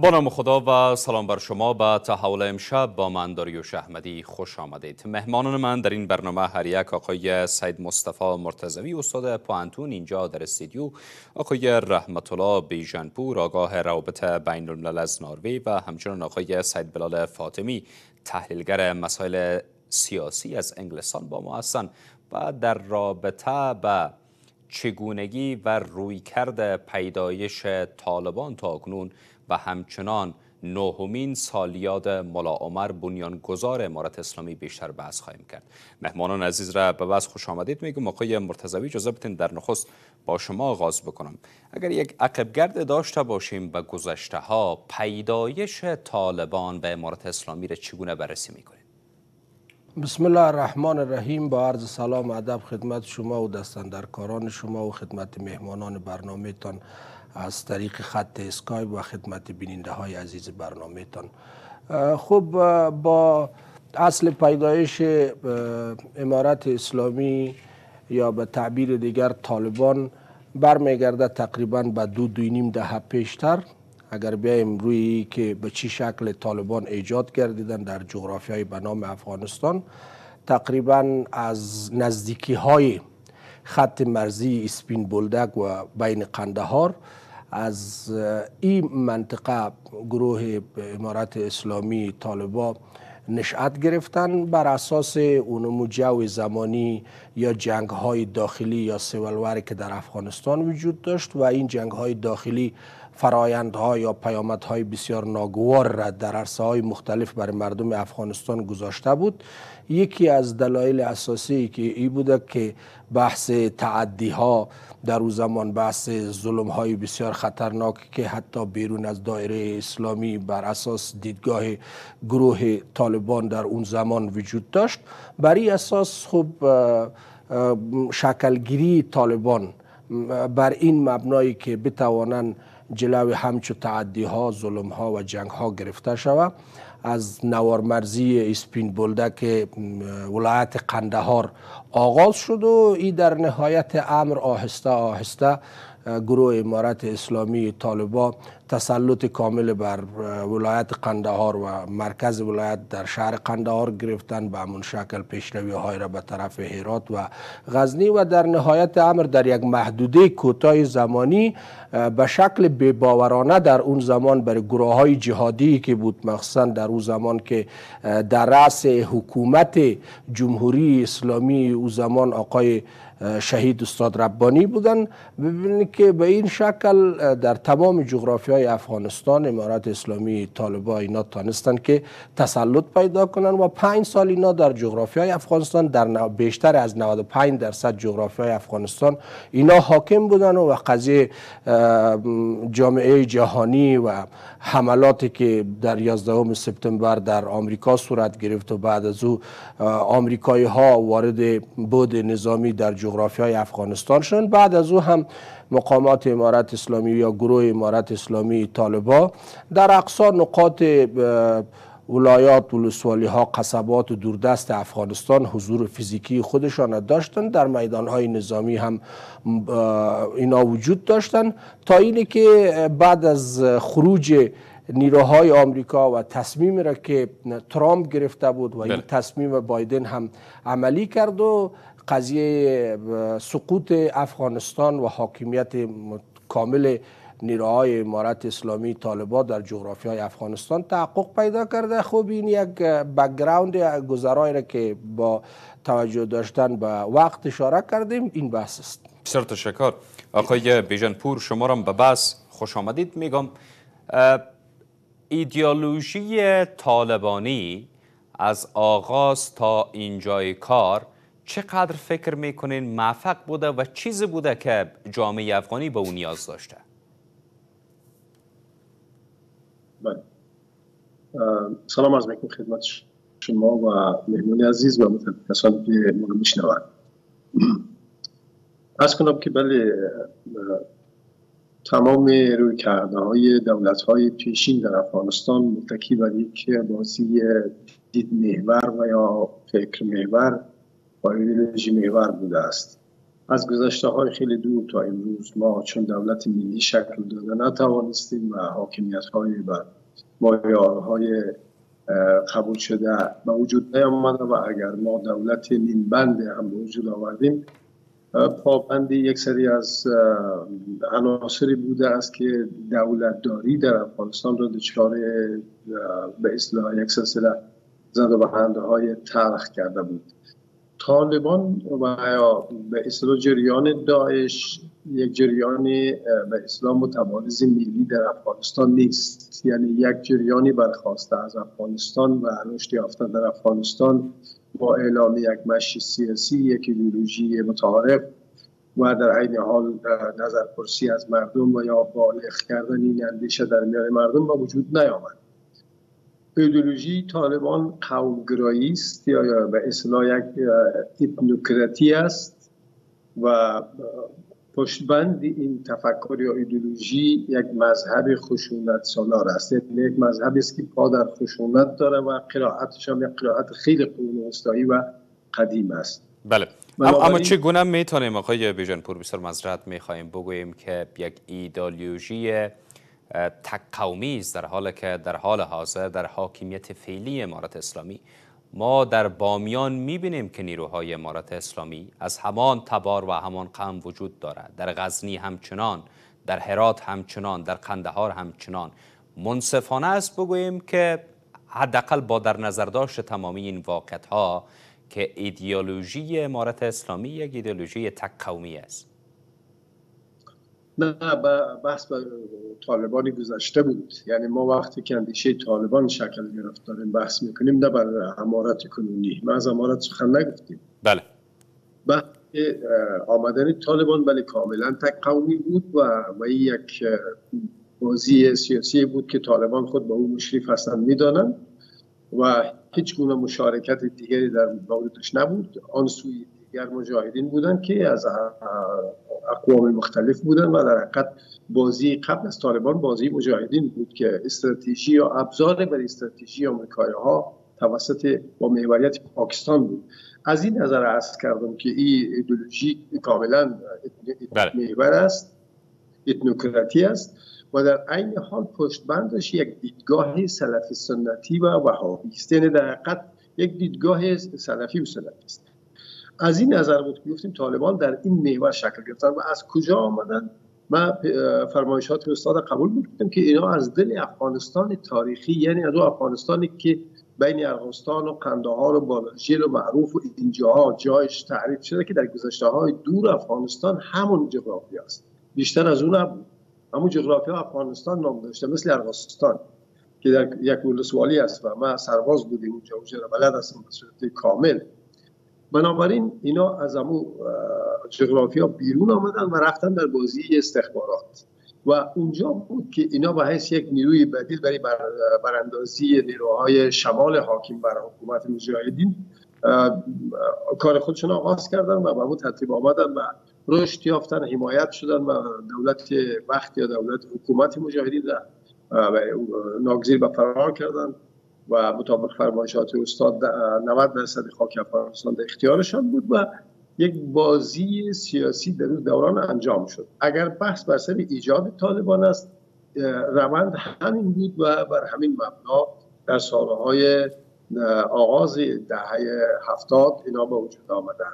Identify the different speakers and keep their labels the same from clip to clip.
Speaker 1: با نام خدا و سلام بر شما به تحول امشب با من داریوش احمدی خوش آمدید. مهمانان من در این برنامه هر یک آقای سید مصطفی مرتزوی استاد پوانتون اینجا در استودیو آقای رحمت الله بیژنپور آگاه روابط بین الملل از ناروی و همچنین آقای سید بلال فاطمی تحلیلگر مسائل سیاسی از انگلستان با ما هستند و در رابطه به چگونگی و رویکرد پیدایش طالبان تا اکنون و همچنان نهمین سالیاد ملا عمر بنیانگذار امارت اسلامی بیشتر بحث خواهیم کرد. مهمانان عزیز را به بحث خوش آمدید میگم. آقای مرتضوی اجازه بتین در نخست با شما آغاز بکنم. اگر یک عقبگرد داشته باشیم به گذشته ها پیدایش طالبان به امارت اسلامی را چگونه بررسی می‌کنید؟
Speaker 2: بسم الله الرحمن الرحیم با عرض سلام ادب خدمت شما و دستندرکاران شما و خدمت مهمانان برنامه تان از طریق خط اسکایپ و خدمت بیننده های عزیز برنامه تان خب با اصل پیدایش امارت اسلامی یا به تعبیر دیگر طالبان برمیگرده تقریبا به دو دو نیم دهه پیشتر. اگر بیایم روی که به چی شکل طالبان ایجاد کردیدن در جغرافی های به نام افغانستان تقریبا از نزدیکی های خط مرزی اسپین بولدک و بین قندهار از این منطقه گروه امارت اسلامی طالبا نشأت گرفتن بر اساس جو زمانی یا جنگ های داخلی یا سیولوری که در افغانستان وجود داشت و این جنگ های داخلی فرایندها یا پیامدهای بسیار ناگوار را در عرصه های مختلف برای مردم افغانستان گذاشته بود. یکی از دلایل اساسی که ای بوده که بحث تعدی ها در او زمان بحث ظلم های بسیار خطرناک که حتی بیرون از دایره اسلامی بر اساس دیدگاه گروه طالبان در اون زمان وجود داشت برای اساس خب شکلگیری طالبان بر این مبنایی که بتوانند جلو همچو تعدی ها ظلم ها و جنگ ها گرفته شود. از نوارمرزی اسپین بولدک ولایت قندهار آغاز شد و این در نهایت امر آهسته آهسته گروه امارت اسلامی طالبا تسلط کامل بر ولایت قندهار و مرکز ولایت در شهر قندهار گرفتن به همون شکل پیشروی های را به طرف هرات و غزنی و در نهایت امر در یک محدوده کوتاه زمانی به شکل بباورانه در اون زمان برای گروه های جهادی که بود مخصوصا در اون زمان که در رأس حکومت جمهوری اسلامی او زمان آقای شهید استاد ربانی بودن. ببینید که به این شکل در تمام جغرافی های افغانستان امارت اسلامی طالبا اینا تانستن که تسلط پیدا کنن و پنج سال اینا در جغرافی های افغانستان در بیشتر از 95 درصد جغرافی های افغانستان اینا حاکم بودن و قضیه جامعه جهانی و حملاتی که در 11 سپتامبر در آمریکا صورت گرفت و بعد از او آمریکایی ها وارد بود نظامی در جغرافی های افغانستان شدن بعد از او هم مقامات امارت اسلامی یا گروه امارت اسلامی طالبا در اقصا نقاط ولایات ولسوالی ها قصبات و دوردست افغانستان حضور فیزیکی خودشان داشتند در میدان های نظامی هم اینا وجود داشتند تا اینه که بعد از خروج نیروهای آمریکا و تصمیم را که ترامپ گرفته بود و این تصمیم بایدن هم عملی کرد و قضیه سقوط افغانستان و حاکمیت کامل نیروهای امارت اسلامی طالبان در جغرافی های افغانستان تحقق پیدا کرده. خب این یک background گذرایی را که با توجه داشتن به وقت اشاره کردیم این بحث است.
Speaker 1: بسیار تشکر. آقای بیژن پور شما را به بحث خوش آمدید. میگم ایدئولوژی طالبانی از آغاز تا اینجای کار چقدر فکر می‌کنین موفق بوده و چیزی بوده که جامعه افغانی به اون نیاز داشته؟
Speaker 3: بله. سلام از می‌کنم خدمت شما و مهمون عزیز و کسانی که ما میشنوند. از کنم که بله تمام روی کرده های دولت های پیشین در افغانستان متکی بر یک بازی دید محور و یا فکر محور و ایدئولوژی محور بوده است. از گذشته های خیلی دور تا امروز ما چون دولت ملی شکل داده نتوانستیم و حاکمیت های و های قبول شده به وجود نیامده و اگر ما دولت نیمبند هم به وجود آوردیم پابندی یک سری از عناصری بوده است که دولت داری در افغانستان رو دچار به اصلاح یک سلسله زد و های تلخ کرده بود. طالبان و به اصطلاح جریان داعش یک جریان به اسلام متبارز ملی در افغانستان نیست. یعنی یک جریانی برخواسته از افغانستان و رشد یافته در افغانستان با اعلام یک مشی سیاسی یک ایدئولوژی متعارف و در عین حال نظر پرسی از مردم و یا بالغ کردن این اندیشه در میان مردم با وجود نیامد. ایدولوژی طالبان قومگرایی است یا به اصطلاح یک ایتنوکراتی است و پشتبند این تفکر یا ایدولوژی یک مذهب خشونت سالار است. یعنی یک مذهبی است که پا در خشونت داره و قرائتش هم یک قرائت خیلی قرون و قدیم است.
Speaker 1: بله. اما چگونه می‌تونیم آقای بیژنپور بسیار مذرت می‌خواهیم بگوییم که یک ایدئولوژی تک قومی است در حالی که در حال حاضر در حاکمیت فعلی امارت اسلامی ما در بامیان می‌بینیم که نیروهای امارت اسلامی از همان تبار و همان قوم وجود دارد. در غزنی همچنان در هرات همچنان در قندهار همچنان. منصفانه است بگوییم که حداقل با در نظر داشت تمامی این واقعیت ها که ایدئولوژی امارت اسلامی یک ایدئولوژی تک قومی است.
Speaker 3: نه بحث به طالبانی گذشته بود. یعنی ما وقتی که اندیشه طالبان شکل گرفت داریم بحث می‌کنیم نه بر امارت کنونی. ما از امارت سخن نگفتیم.
Speaker 1: بله.
Speaker 3: بعد آمدن طالبان ولی کاملا تک قومی بود و و یک بازی سیاسی بود که طالبان خود به اون مشریف هستند می‌دانند. و هیچ گونه مشارکت دیگری در موردش نبود. آن سوی دیگر مجاهدین بودن که از اقوام مختلف بودن و در حقیقت بازی قبل از طالبان بازی مجاهدین بود که استراتژی یا ابزار بر استراتژی آمریکایی ها توسط با محوریت پاکستان بود. از این نظر عرض کردم که این ایدولوژی کاملا بله. محور است اتنوکراتی است و در عین حال پشت بندش یک دیدگاه سلفی سنتی و وهابی است یعنی در حقیقت یک دیدگاه سلفی و سنتی است. از این نظر بود که گفتیم طالبان در این محور شکل گرفتن و از کجا آمدن من فرمایشات استاد قبول می‌کنم که اینا از دل افغانستان تاریخی یعنی از افغانستانی که بین ارغستان و قندهار و بالاجیل و معروف و اینجاها جایش تعریف شده که در گذشته های دور افغانستان همون جغرافی است. بیشتر از اون نبود. همون جغرافی افغانستان نام داشته مثل ارغستان که در یک ولسوالی است و ما سرباز بودیم اونجا اونجا بلد هستم به صورت کامل بنابراین اینا از امو جغرافیا بیرون آمدن و رفتن در بازی استخبارات. و اونجا بود که اینا به حیث یک نیروی بدیل برای براندازی نیروهای شمال حاکم بر حکومت مجاهدین کار خودشون آغاز کردن و به ترتیب آمدن و رشد یافتن حمایت شدن و دولت وقت یا دولت حکومت مجاهدین و ناگزیر به فرار کردن. و مطابق فرمایشات استاد 90 درصد خاک افغانستان در اختیارشان بود و یک بازی سیاسی در اون دوران انجام شد. اگر بحث بر سر ایجاد طالبان است روند همین بود و بر همین مبنا در سالهای آغاز دهه هفتاد اینا به وجود آمدن.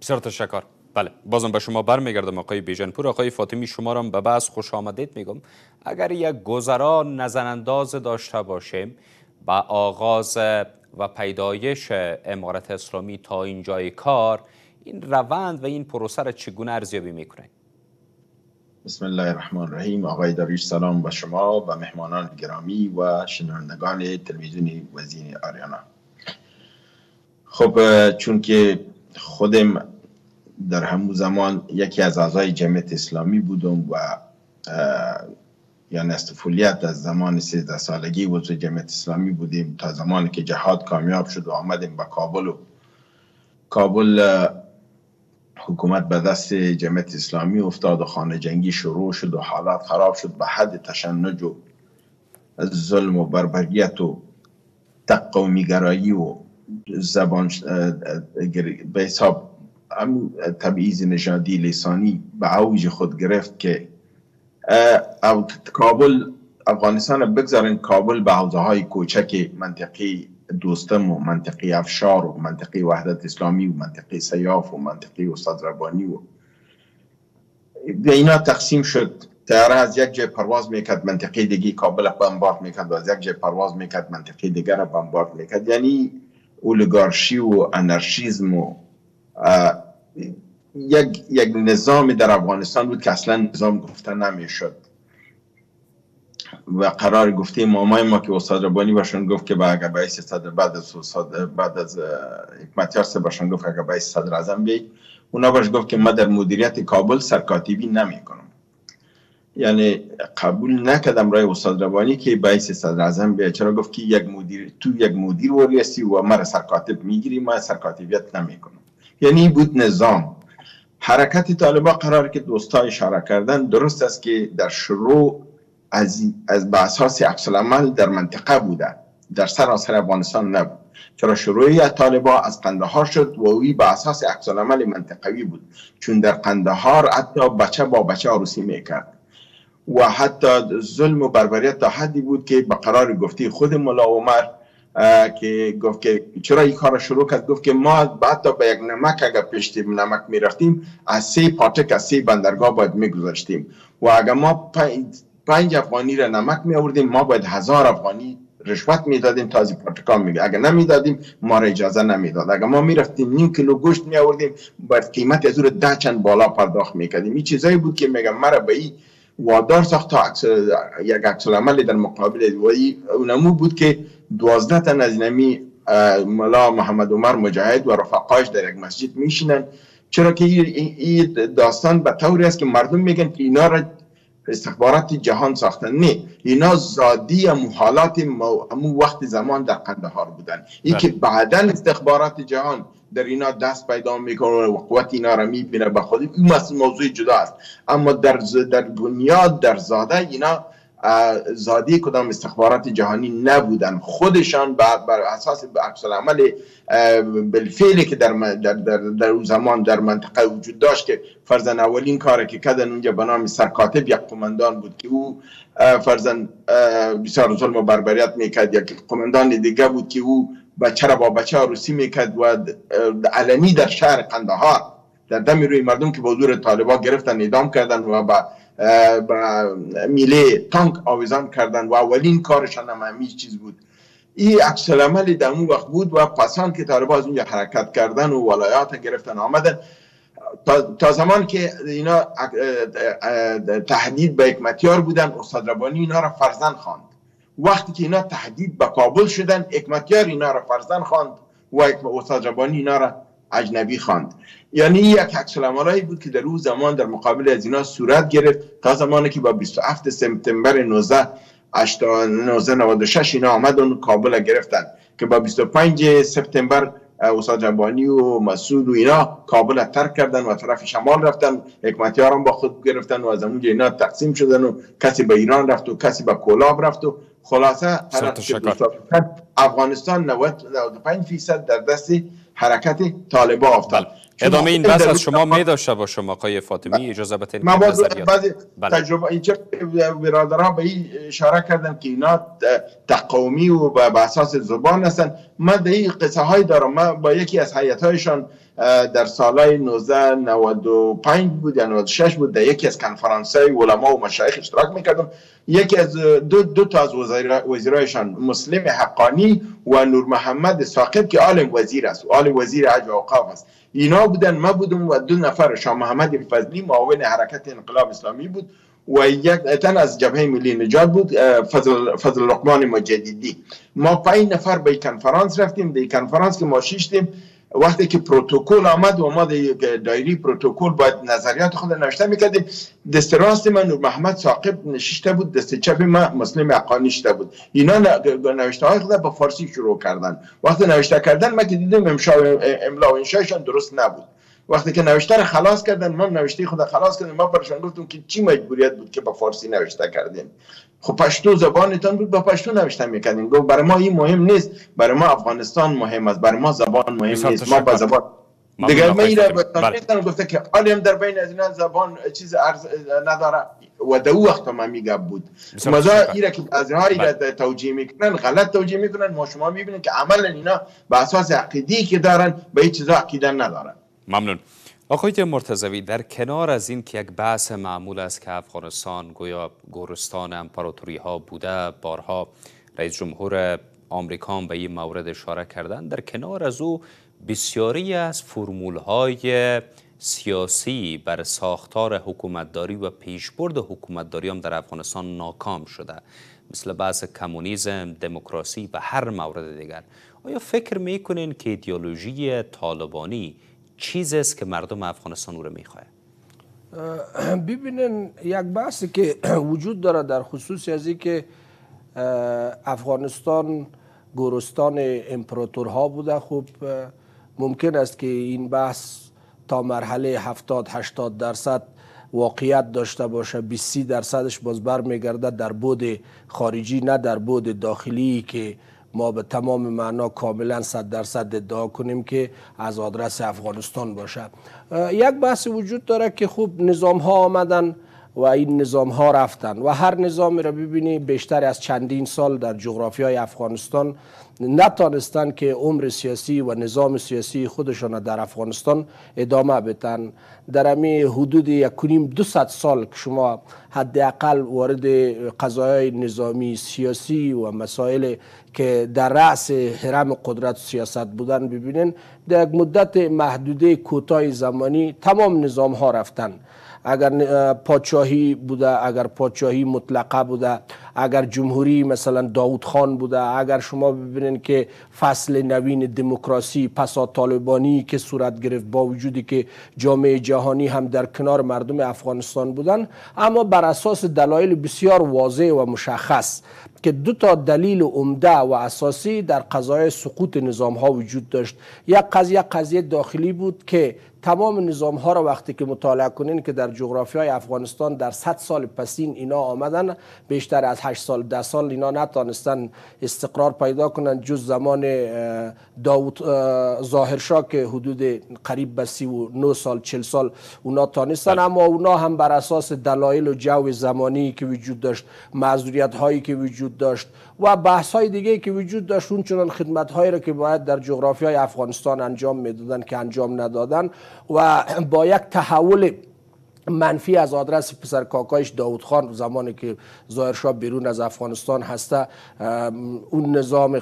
Speaker 1: بسیار تشکر. بله بازم به شما برمیگردم آقای بیژنپور. آقای فاطمی شما را به بحث خوش آمدید میگم. اگر یک گذرا نزنانداز داشته باشیم با آغاز و پیدایش امارت اسلامی تا اینجای کار این روند و این پروسه را چگونه ارزیابی می‌کنید؟
Speaker 4: بسم الله الرحمن الرحیم. آقای داریش سلام به شما و مهمانان گرامی و شنوندگان تلویزیون وزین آریانا. خب چون که خودم در همون زمان یکی از اعضای جمعیت اسلامی بودم و یا نستفولیت از زمان 13 سالگی وضع جمعیت اسلامی بودیم تا زمانی که جهاد کامیاب شد و آمدیم به کابل و کابل حکومت به دست جمعیت اسلامی افتاد و خانه جنگی شروع شد و حالات خراب شد. به حد تشنج و ظلم و بربریت و تق و میگرایی و زبان به حساب تبعیض نژادی لسانی به اوج خود گرفت که کابل افغانستان بگذارن کابل به حوزه های کوچک منطقی دوستم و منطقی افشار و منطقی وحدت اسلامی و منطقی سیاف و منطقی استاد ربانی و به اینا تقسیم شد. تیاره از یک جای پرواز می‌کرد منطقه دیگه کابل بمبارد می‌کرد و از یک جای پرواز می‌کرد منطقه دیگر را بمبارد می‌کرد. یعنی اولیگارشی و انرشیزم و یک, یک نظام در افغانستان بود که اصلا نظام گفته نمی‌شد. و قرار گفته مامای ما که استاد ربانی باشن گفت که اگر باعث صدر بعد از بعد از حکمتیار سه باشن گفت اگر باعث صدر اعظم بیایی اونا باش گفت که ما در مدیریت کابل سرکاتیبی نمی کنم یعنی قبول نکردم رای استاد روانی که باعث صدر اعظم بیاد چرا گفت که یک مدیر تو یک مدیر وریستی و مرا سرکاتب می‌گیری ما سرکاتبیت نمی‌کنم. یعنی بود نظام. حرکت طالبا قرار که دوستای اشاره کردن درست است که در شروع از از به اساس عکس در منطقه بوده در سراسر افغانستان نبود. چرا شروعی طالبا از قندهار شد و اوی به اساس عکس منطقوی بود. چون در قندهار حتی بچه با بچه عروسی می‌کرد. و حتی ظلم و بربریت تا حدی بود که به قرار گفتی خود ملا عمر که گفت که چرا این کار شروع کرد؟ گفت که ما بعد به یک نمک اگر پشتی نمک می رفتیم از سه پاتک از سه بندرگاه باید می گذاشتیم و اگر ما پنج افغانی را نمک می آوردیم ما باید هزار افغانی رشوت می‌دادیم تا از پاتکا میگه. اگر نمی‌دادیم ما را اجازه نمی‌داد. اگر ما می‌رفتیم نیم کیلو گوشت می آوردیم باید قیمت از ده چند بالا پرداخت می‌کردیم. این چیزایی بود که میگم مرا به این وادار ساخت تا یک عکس در مقابل اونمو بود که دوازده تن از نمی ملا محمد عمر مجاهد و رفقاش در یک مسجد میشینن. چرا که این داستان به طوری است که مردم میگن که اینا را استخبارات جهان ساختن. نه اینا زادی حالات امو وقت زمان در قندهار بودن. این که بله. بعدا استخبارات جهان در اینا دست پیدا می‌کنه و قوت اینا را می‌بینه به خودی این موضوع جدا است. اما در در بنیاد در زاده اینا زادی کدام استخبارات جهانی نبودن. خودشان بر, اساس عکس عمل بالفعلی که در, در, در, در اون زمان در منطقه وجود داشت که فرزن اولین کار که کدن اونجا به نام سرکاتب یک قماندان بود که او فرزن بسیار ظلم و بربریت می‌کرد. یک قماندان دیگه بود که او بچه را با بچه روسی می‌کرد و علنی در شهر قندهار در دم روی مردم که با حضور طالبا گرفتن اعدام کردن و با میله تانک آویزان کردن و اولین کارشان هم همیش چیز بود. این عکس عمل در اون وقت بود و پسان که طالبا از اونجا حرکت کردن و ولایات گرفتن آمدن. تا, زمان که اینا تهدید به حکمتیار بودن استاد ربانی اینا را فرزن خواند. وقتی که اینا تهدید به کابل شدن حکمتیار اینا را فرزن خواند و استاد ربانی اینا را اجنبی خواند. یعنی یک عکس بود که در روز زمان در مقابل از اینا صورت گرفت تا زمانی که با 27 سپتامبر 19 1996 اینا آمدن کابل گرفتن که با 25 سپتامبر استاد ربانی و مسعود و اینا کابل ترک کردن و طرف شمال رفتن حکمتیاران با خود گرفتن و از اونجا اینا تقسیم شدن و کسی به ایران رفت و کسی به کولاب رفت و خلاصه افغانستان 95 فیصد در دست حرکت طالبا افتاد بله.
Speaker 1: ادامه این بحث از شما می داشته باشم آقای فاطمی اجازه بدهید
Speaker 4: من بعضی بله. تجربه اینجا برادرها به این اشاره کردم که اینا تقومی و به اساس زبان هستن. من در این قصه های دارم. من با یکی از حیات هایشان در سالهای 1995 بود یا 96 بود در یکی از کنفرانس های علما و مشایخ اشتراک می‌کردم. یکی از دو, دو تا از وزیرایشان مسلم حقانی و نور محمد ساقب که عالم وزیر است. عالم وزیر عجب و اوقاف است. اینا بودن ما بودم و دو نفر شاه محمد فضلی معاون حرکت انقلاب اسلامی بود و یک تن از جبهه ملی نجات بود فضل, فضل الرحمن مجددی. ما پنج نفر به کنفرانس رفتیم در کنفرانس که ما شیشتیم وقتی که پروتکل آمد و ما دایری پروتکل باید نظریات خود نوشته می‌کردیم. دست راست من نور محمد ساقب نشسته بود دست چپ ما مسلم اقانی نشسته بود. اینا نوشته های خود با فارسی شروع کردن. وقتی نوشته کردن ما که دیدیم املا و انشایشان درست نبود. وقتی که نوشته رو خلاص کردن ما نوشته خود خلاص کردیم ما برشان گفتم که چی مجبوریت بود که با فارسی نوشته کردیم. خب پشتو زبانتان بود با پشتو نوشته می‌کردیم گفت برای ما این مهم نیست. برای ما افغانستان مهم است. برای ما زبان مهم نیست. ما با زبان دیگر من اینه بله. گفته که هم در بین از اینا زبان چیز ارز نداره. و دو وقت ما میگه بود. مزا ایره که از اینها ایره بله. توجیه می‌کنن غلط توجیه می‌کنن. ما شما می‌بینید که عملا اینا به اساس عقیدی که دارن به هیچ چیزا عقیده ندارن.
Speaker 1: ممنون. آقای مرتضوی در کنار از این که یک بحث معمول است که افغانستان گویا گورستان امپراتوری ها بوده بارها رئیس جمهور آمریکا به این مورد اشاره کردن در کنار از او بسیاری از فرمول های سیاسی بر ساختار حکومتداری و پیشبرد حکومتداری هم در افغانستان ناکام شده مثل بحث کمونیسم، دموکراسی و هر مورد دیگر. آیا فکر می‌کنین که ایدئولوژی طالبانی چیزی است که مردم افغانستان او را می‌خواه
Speaker 2: ببینین یک بحثی که وجود داره در خصوص از که افغانستان گورستان امپراتورها بوده. خوب ممکن است که این بحث تا مرحله 70 80 درصد واقعیت داشته باشه. 20 درصدش باز برمیگرده در بود خارجی نه در بود داخلی که ما به تمام معنا کاملا صد درصد ادعا کنیم که از آدرس افغانستان باشه. یک بحث وجود داره که خوب نظام ها آمدن و این نظام ها رفتن و هر نظامی را ببینی بیشتر از چندین سال در جغرافی های افغانستان نتانستن که عمر سیاسی و نظام سیاسی خودشان در افغانستان ادامه بتن در امی حدود یک کنیم دو سال که شما حداقل وارد قضایای نظامی سیاسی و مسائل که در رأس حرم قدرت سیاست بودن ببینین در یک مدت محدوده کوتاه زمانی تمام نظام ها رفتن. اگر پادشاهی بوده اگر پادشاهی مطلقه بوده اگر جمهوری مثلا داود خان بوده اگر شما ببینین که فصل نوین دموکراسی پسا طالبانی که صورت گرفت با وجودی که جامعه جهانی هم در کنار مردم افغانستان بودن اما بر اساس دلایل بسیار واضح و مشخص که دو تا دلیل عمده و اساسی در قضای سقوط نظام ها وجود داشت. یک قضیه قضیه داخلی بود که تمام نظام ها را وقتی که مطالعه کنین که در جغرافی های افغانستان در 100 سال پسین اینا آمدن بیشتر از 8 سال 10 سال اینا نتانستن استقرار پیدا کنن جز زمان داوود ظاهرشاه که حدود قریب به 39 سال 40 سال اونا تانستن بله. اما اونا هم بر اساس دلایل و جو زمانی که وجود داشت معذوریت هایی که وجود داشت و بحث های دیگه که وجود داشت اون چنان خدمت هایی را که باید در جغرافی های افغانستان انجام می‌دادن که انجام ندادن و با یک تحول منفی از آدرس پسر کاکایش داود خان زمانی که ظاهرشاه بیرون از افغانستان هسته اون نظام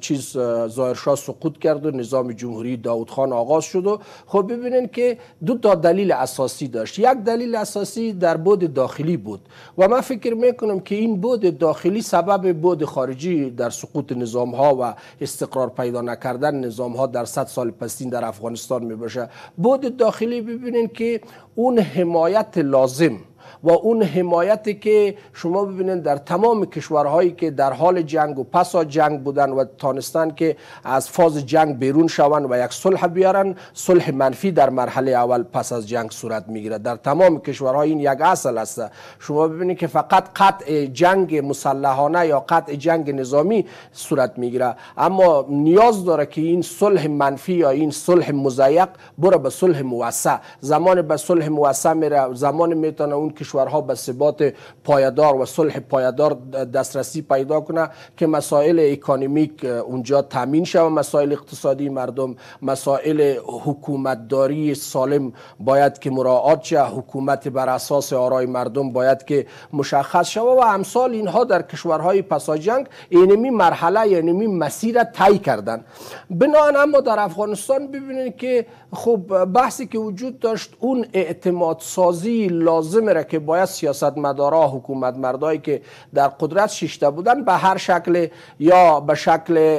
Speaker 2: چیز ظاهرشاه سقوط کرد و نظام جمهوری داود خان آغاز شد و خب ببینین که دو تا دلیل اساسی داشت. یک دلیل اساسی در بود داخلی بود و من فکر می‌کنم که این بود داخلی سبب بود خارجی در سقوط نظام ها و استقرار پیدا نکردن نظام ها در صد سال پسین در افغانستان می باشه بود داخلی ببینین که اون حمایت لازم. و اون حمایتی که شما ببینید در تمام کشورهایی که در حال جنگ و پسا جنگ بودن و تانستن که از فاز جنگ بیرون شوند و یک صلح بیارن صلح منفی در مرحله اول پس از جنگ صورت می‌گیره در تمام کشورها این یک اصل است. شما ببینید که فقط قطع جنگ مسلحانه یا قطع جنگ نظامی صورت می‌گیره اما نیاز داره که این صلح منفی یا این صلح مزیق بره به صلح موسع. زمان به صلح موسع میره زمان می‌تونه اون کشورها به ثبات پایدار و صلح پایدار دسترسی پیدا کنه که مسائل اکانومیک اونجا تامین شود مسائل اقتصادی مردم مسائل حکومتداری سالم باید که مراعات شه حکومت بر اساس آرای مردم باید که مشخص شود و امثال اینها در کشورهای پساجنگ اینمی مرحله یعنی مسیر طی کردن. بنابراین اما در افغانستان ببینید که خب بحثی که وجود داشت اون اعتماد سازی لازمه که باید سیاست مدارا حکومت مردایی که در قدرت شیشته بودن به هر شکل یا به شکل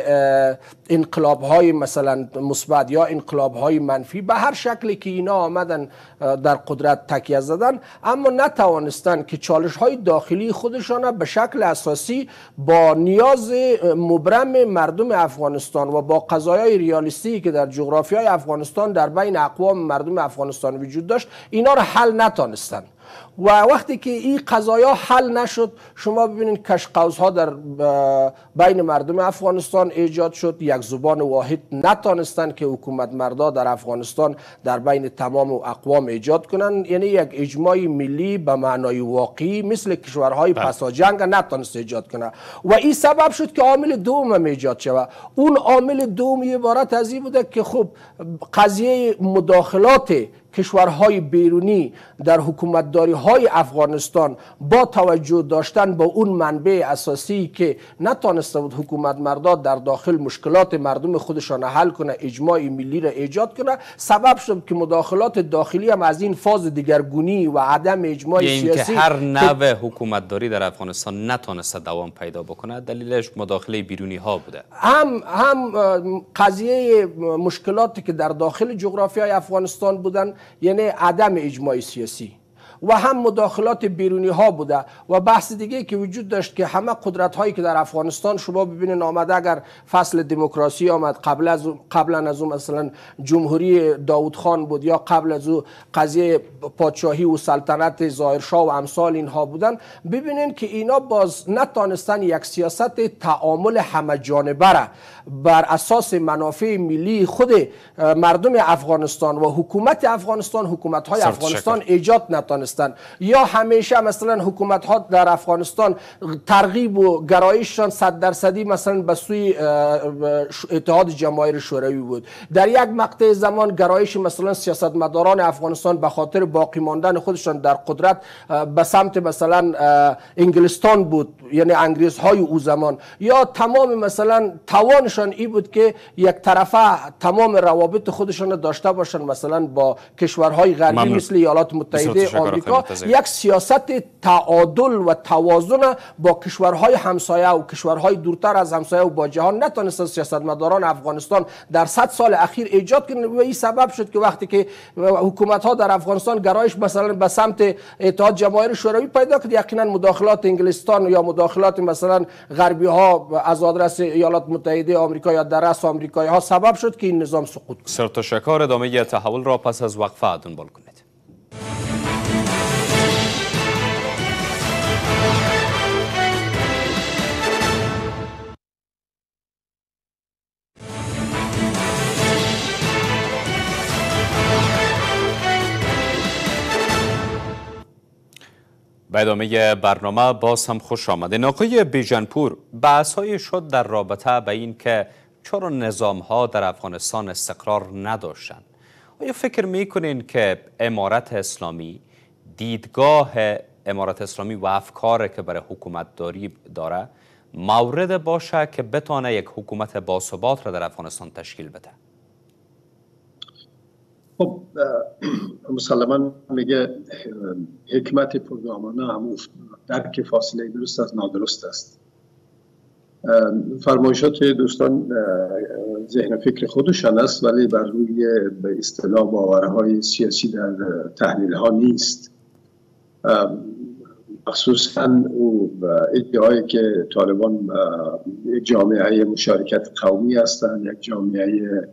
Speaker 2: انقلاب های مثلا مثبت یا انقلاب های منفی به هر شکلی که اینا آمدن در قدرت تکیه زدن. اما نتوانستن که چالش های داخلی خودشان به شکل اساسی با نیاز مبرم مردم افغانستان و با قضایای ریالیستی که در جغرافی های افغانستان در بین اقوام مردم افغانستان وجود داشت اینا رو حل نتانستن. و وقتی که این قضایا حل نشد شما ببینید کش ها در بین مردم افغانستان ایجاد شد. یک زبان واحد نتانستند که حکومت مردا در افغانستان در بین تمام اقوام ایجاد کنند یعنی یک اجماع ملی به معنای واقعی مثل کشورهای بله. پسا جنگ نتانست ایجاد کنه. و این سبب شد که عامل دوم هم ایجاد شود. اون عامل دوم عبارت از این بوده که خب قضیه مداخلات کشورهای بیرونی در حکومتداری های افغانستان با توجه داشتن با اون منبع اساسی که نتانسته بود حکومت مرداد در داخل مشکلات مردم خودشان حل کنه اجماع ملی را ایجاد کنه سبب شد که مداخلات داخلی هم از این فاز دیگرگونی و عدم اجماع
Speaker 1: یعنی سیاسی که هر نوع حکومتداری در افغانستان نتانسته دوام پیدا بکنه دلیلش مداخله بیرونی ها بوده.
Speaker 2: هم هم قضیه مشکلاتی که در داخل جغرافیای افغانستان بودن یعنی عدم اجماع سیاسی. و هم مداخلات بیرونی ها بوده و بحث دیگه که وجود داشت که همه قدرت هایی که در افغانستان شما ببینید آمده اگر فصل دموکراسی آمد قبل از قبلا از اون مثلا جمهوری داوود خان بود یا قبل از او قضیه پادشاهی و سلطنت ظاهرشاه و امثال اینها بودن ببینید که اینا باز نتانستن یک سیاست تعامل همه جانبه بر اساس منافع ملی خود مردم افغانستان و حکومت افغانستان حکومت های افغانستان ایجاد نتانستند یا همیشه مثلا حکومت ها در افغانستان ترغیب و گرایششان صد درصدی مثلا به سوی اتحاد جماهیر شوروی بود. در یک مقطع زمان گرایش مثلا سیاستمداران افغانستان به خاطر باقی ماندن خودشان در قدرت به سمت مثلا انگلستان بود یعنی انگلیس های او زمان. یا تمام مثلا توانشان ای بود که یک طرفه تمام روابط خودشان داشته باشن مثلا با کشورهای غربی مثل ایالات متحده آمریکا یک سیاست تعادل و توازن با کشورهای همسایه و کشورهای دورتر از همسایه و با جهان. نتونستن سیاستمداران افغانستان در صد سال اخیر ایجاد کنند و این سبب شد که وقتی که حکومت ها در افغانستان گرایش مثلا به سمت اتحاد جماهیر شوروی پیدا کرد یقینا مداخلات انگلستان یا مداخلات مثلا غربی ها از آدرس ایالات متحده آمریکا یا در رأس آمریکایی ها سبب شد که این نظام سقوط
Speaker 1: کنه. سرتشکار ادامه تحول را پس از وقفه دنبال کنید. به ادامه برنامه باز هم خوش آمده. ناقای بیژنپور بحث های شد در رابطه به این که چرا نظام ها در افغانستان استقرار نداشتند. آیا فکر می‌کنین که امارت اسلامی دیدگاه امارت اسلامی و افکار که برای حکومت داری داره مورد باشه که بتانه یک حکومت باثبات را در افغانستان تشکیل بده؟
Speaker 3: خب مسلما میگه حکمت پروگرامانه همون درک فاصله درست از نادرست است. فرمایشات دوستان ذهن فکر خودشان است ولی بر روی به اصطلاح باورهای سیاسی در تحلیل ها نیست. مخصوصا او ادعایی که طالبان یک جامعه مشارکت قومی هستند یک جامعه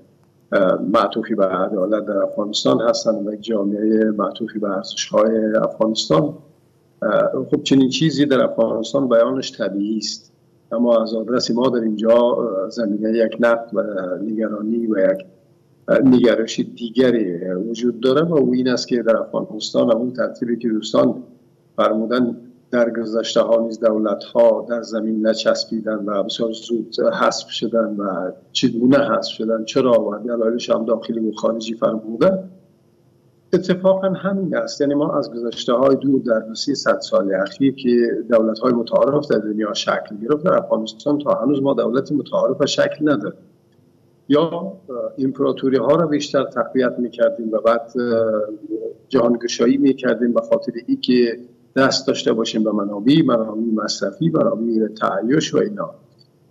Speaker 3: معطوفی به عدالت در افغانستان هستند و یک جامعه معطوفی به ارزش‌های افغانستان. خب چنین چیزی در افغانستان بیانش طبیعی است. اما از آدرس ما در اینجا زمینه یک نقد و نگرانی و یک نگرش دیگری وجود داره و او این است که در افغانستان اون ترتیبی که دوستان فرمودن در گذشته ها نیز دولت ها در زمین نچسبیدن و بسیار زود حذف شدن و چگونه حذف شدن چرا و دلایلش هم داخلی و خارجی فرمودن اتفاقا همین است. یعنی ما از گذشته های دور در سی صد سال اخیر که دولت های متعارف در دنیا شکل گرفت در افغانستان تا هنوز ما دولت متعارف شکل نداریم. یا امپراتوری ها را بیشتر تقویت می‌کردیم و بعد جهانگشایی می‌کردیم به خاطر ای که دست داشته باشیم به منابع منابع مصرفی منابع تعیش و اینا.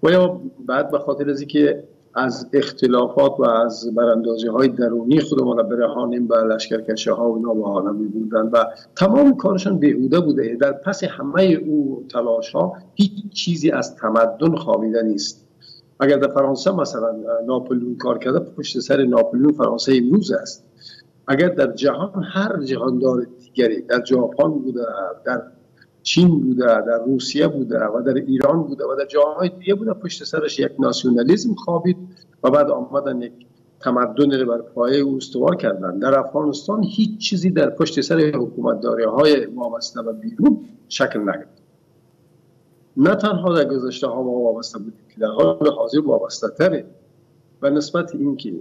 Speaker 3: و یا بعد به خاطر از اینکه از اختلافات و از براندازی های درونی خودمان را برهانیم به لشکرکشه ها و اینا به بودن و تمام کارشان بیهوده بوده. در پس همه او تلاش ها هیچ چیزی از تمدن خوابیده نیست. اگر در فرانسه مثلا ناپلون کار کرده پشت سر ناپلون فرانسه امروز است. اگر در جهان هر جهاندار دیگری در ژاپن بوده در چین بوده در روسیه بوده و در ایران بوده و در جاهای دیگه بوده. پشت سرش یک ناسیونالیزم خوابید و بعد آمدن یک تمدن رو بر پایه استوار کردن. در افغانستان هیچ چیزی در پشت سر حکومت های وابسته و بیرون شکل نگرفت. نه تنها در گذشته ها ما وابسته بودیم که در حال حاضر وابسته تره و نسبت اینکه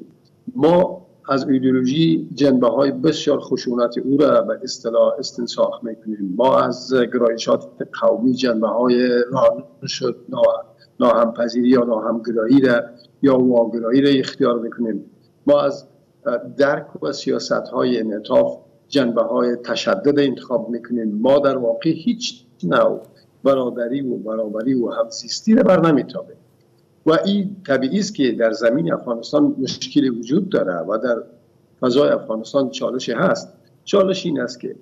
Speaker 3: ما از ایدئولوژی جنبه های بسیار خشونت او را به اصطلاح استنساخ می‌کنیم. ما از گرایشات قومی جنبه های شد ناهمپذیری یا ناهمگرایی را یا واگرایی را اختیار می‌کنیم. ما از درک و سیاست های انعطاف جنبه های تشدد انتخاب می‌کنیم. ما در واقع هیچ نوع برادری و برابری و همزیستی را بر نمیتابیم. و این طبیعی است که در زمین افغانستان مشکلی وجود داره و در فضای افغانستان چالش هست. چالش این است که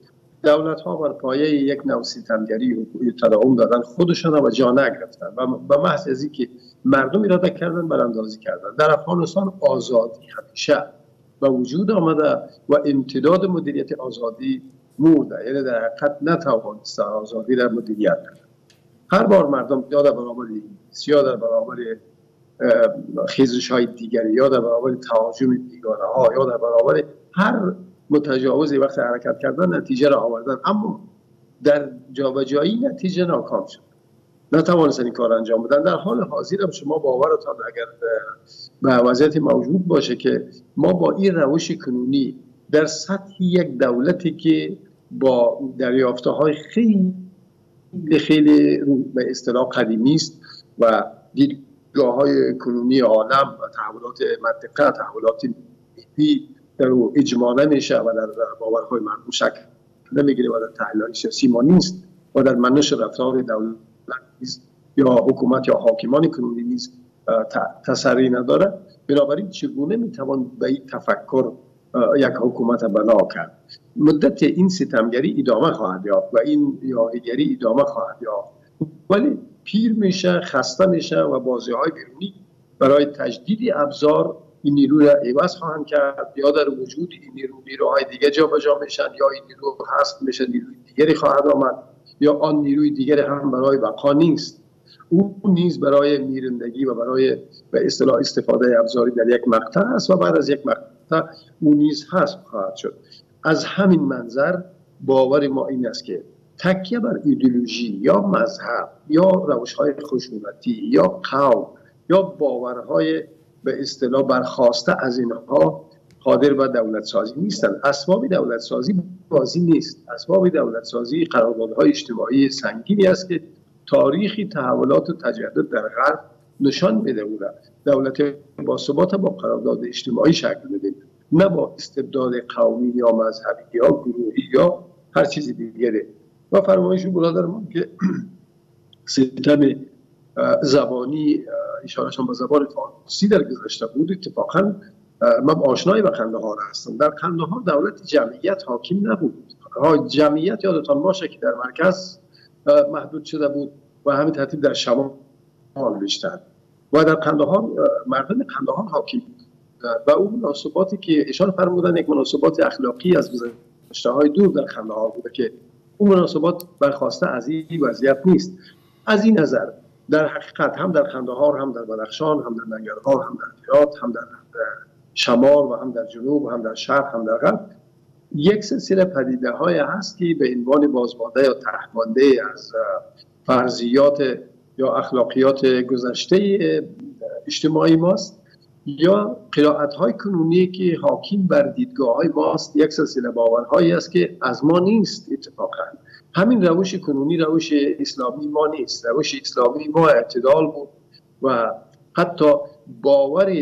Speaker 3: دولت ها بر پایه یک نوع ستمگری و تداوم دادن خودشان و جا نگرفتن و به محض از که مردم اراده کردن براندازی کردن. در افغانستان آزادی همیشه و وجود آمده و امتداد مدیریت آزادی مورده یعنی در حقیقت نتوانست آزادی را مدیریت. هر بار مردم یا در برابر یا در برابر خیزش های دیگری یا در برابر تهاجم دیگانه ها یا در برابر هر متجاوزی وقت حرکت کردن نتیجه را آوردن. اما در جابجایی نتیجه ناکام شد. نتوانستن این کار انجام بدن. در حال حاضر هم شما باورتان اگر به وضعیت موجود باشه که ما با این روش کنونی در سطح یک دولتی که با دریافته های خیلی خیلی به اصطلاح قدیمی است و دیدگاه های کنونی عالم و تحولات منطقه تحولات ملی در او اجماع نمیشه و در باورهای مردم شکل نمی‌گیره و در تحلیل سیاسی ما نیست و در منش رفتار دولت نیست یا حکومت یا حاکمان کنونی نیست. تسری نداره. بنابراین چگونه می‌توان به این تفکر یک حکومت بنا کرد؟ مدت این ستمگری ادامه خواهد یافت و این یاهیگری ادامه خواهد یافت. ولی پیر میشه خسته میشه و بازی های بیرونی برای تجدید ابزار این نیرو را عوض خواهند کرد. یا در وجود این نیرو نیروهای دیگه جابجا میشن یا این نیرو هست میشه نیروی دیگری خواهد آمد یا آن نیروی دیگری هم برای بقا نیست. او نیز برای میرندگی و برای به اصطلاح استفاده ابزاری در یک مقطع است و بعد از یک مقطع او نیز هست خواهد شد. از همین منظر باور ما این است که تکیه بر ایدولوژی یا مذهب یا روش های خشونتی یا قوم یا باورهای به اصطلاح برخواسته از اینها قادر به دولت سازی نیستند. اسباب دولت سازی بازی نیست. اسباب دولت سازی قراردادهای اجتماعی سنگینی است که تاریخی تحولات و تجدد در غرب نشان میده بوده دولت با ثبات با قرارداد اجتماعی شکل بده نه با استبداد قومی یا مذهبی یا گروهی یا هر چیزی دیگره و فرمایش برادرمان که ستم زبانی اشارهشان با زبان فارسی در گذشته بود اتفاقا من آشنای به ها هستم. در ها دولت جمعیت حاکم نبود. جمعیت یادتان باشه که در مرکز محدود شده بود و همین ترتیب در شمال بیشتر. و در قندهار مردم قندهار حاکم و اون مناسباتی که ایشان فرمودن یک مناسبات اخلاقی از گذشته های دور در قندهار بوده که اون مناسبات برخواسته از این وضعیت نیست. از این نظر در حقیقت هم در خندهار هم در بدخشان هم در ننگرهار هم در هرات هم در شمال و هم در جنوب هم در شرق هم در غرب یک سلسله پدیده های هست که به عنوان بازمانده یا تحمانده از فرضیات یا اخلاقیات گذشته اجتماعی ماست. یا قرائت های کنونی که حاکم بر دیدگاه های ماست یک سلسله باورهایی است که از ما نیست اتفاقا. همین روش کنونی روش اسلامی ما نیست. روش اسلامی ما اعتدال بود و حتی باور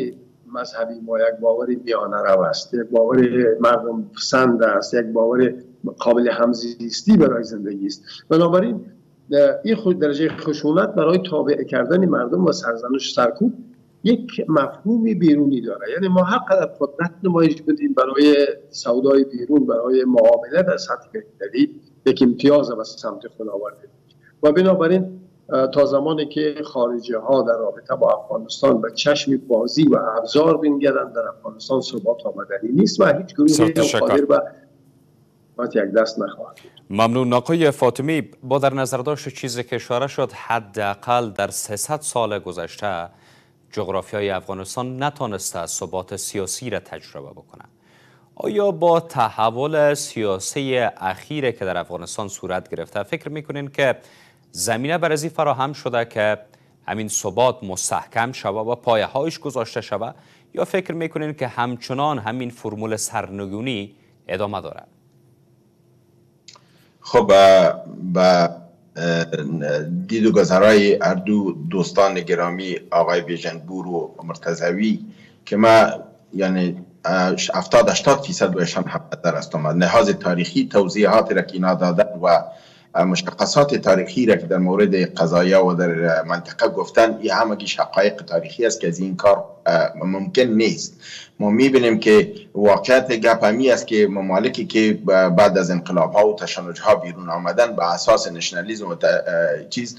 Speaker 3: مذهبی ما یک باور میانه رو است. یک باور مردم پسند است یک باور قابل همزیستی برای زندگی است. بنابراین این خود درجه خشونت برای تابع کردن مردم و سرزنش سرکوب یک مفهوم بیرونی داره. یعنی ما هر قدر قدرت نمایش بدیم برای سودای بیرون برای معامله در سطح بین‌المللی یک امتیاز و سمت خود آورده. و بنابراین تا زمانی که خارجی ها در رابطه با افغانستان به چشم بازی و ابزار بینگردن در افغانستان ثبات آمدنی نیست و هیچ گروهی قادر به یک دست نخواهد
Speaker 1: ممنون. آقای فاطمی با در نظر داشت چیزی که اشاره شد حداقل در 300 سال گذشته جغرافیای افغانستان نتانسته ثبات سیاسی را تجربه بکنه آیا با تحول سیاسی اخیره که در افغانستان صورت گرفته فکر می‌کنین که زمینه برزی فراهم شده که همین ثبات مستحکم شود و پایه هایش گذاشته شود؟ یا فکر می‌کنین که همچنان همین فرمول سرنگونی ادامه دارد؟
Speaker 4: خب با دید و گذرای اردو دوستان گرامی آقای بیژنبور و مرتزوی که ما یعنی 70 80 فیصد بهشان حق در است آمد. نهاز تاریخی توضیحات را که اینا دادن و مشخصات تاریخی را که در مورد قضایا و در منطقه گفتن این همگیش حقایق تاریخی است که از این کار ممکن نیست. ما می‌بینیم که واقعیت گپ همی است که ممالکی که بعد از انقلاب ها و تشنج ها بیرون آمدن به اساس نشنالیزم و چیز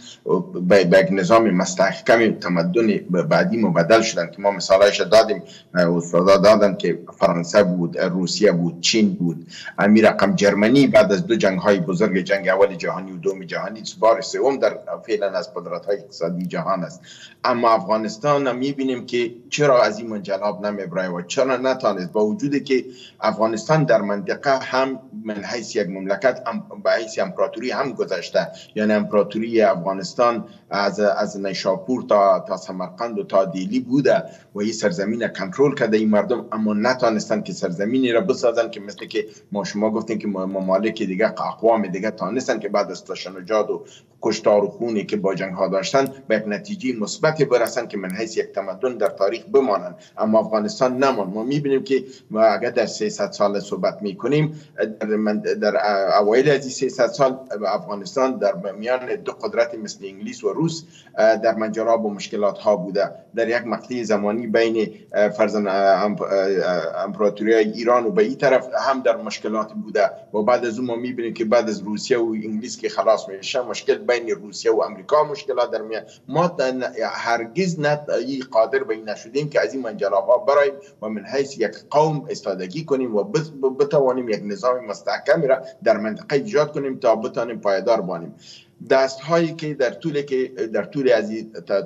Speaker 4: به نظام مستحکم تمدن بعدی مبدل شدن که ما مثالایش دادیم. استادا دادن که فرانسه بود روسیه بود چین بود امیر رقم جرمنی بعد از دو جنگ های بزرگ جنگ اول جهانی و دوم جهانی بار سوم در فعلا از قدرت های اقتصادی جهان است. اما افغانستان می‌بینیم که چرا از این منجلاب نمیبرای و چرا نتانست با وجودی که افغانستان در منطقه هم من حیث یک مملکت به حیث امپراتوری هم گذشته. یعنی امپراتوری افغانستان از از نیشاپور تا تا سمرقند و تا دیلی بوده و این سرزمین کنترل کرده این مردم اما نتانستن که سرزمینی را بسازن که مثل که ما شما گفتین که ممالک دیگه اقوام دیگه تانستن که بعد از تشنجات و کشتار و خونی که با جنگ ها داشتن به یک نتیجه مثبت برسن که من حیث یک تمدن در تاریخ بمانند. اما افغانستان نمان ما می‌بینیم که ما اگر در 300 سال صحبت می‌کنیم در, در اوایل از این 300 سال افغانستان در میان دو قدرت مثل انگلیس و روس در منجراب و مشکلات ها بوده. در یک مقطع زمانی بین فرزن امپراتوری ایران و به این طرف هم در مشکلات بوده. و بعد از اون ما می‌بینیم که بعد از روسیه و انگلیس که خلاص میشه مشکل بین روسیه و امریکا مشکلات در میاد ما هرگز نه قادر به این نشدیم که از این منجلاب ها برایم و من حیث یک قوم استادگی کنیم و بتوانیم یک نظام مستحکمی را در منطقه ایجاد کنیم تا بتانیم پایدار بانیم. دست هایی که در طول که در طول از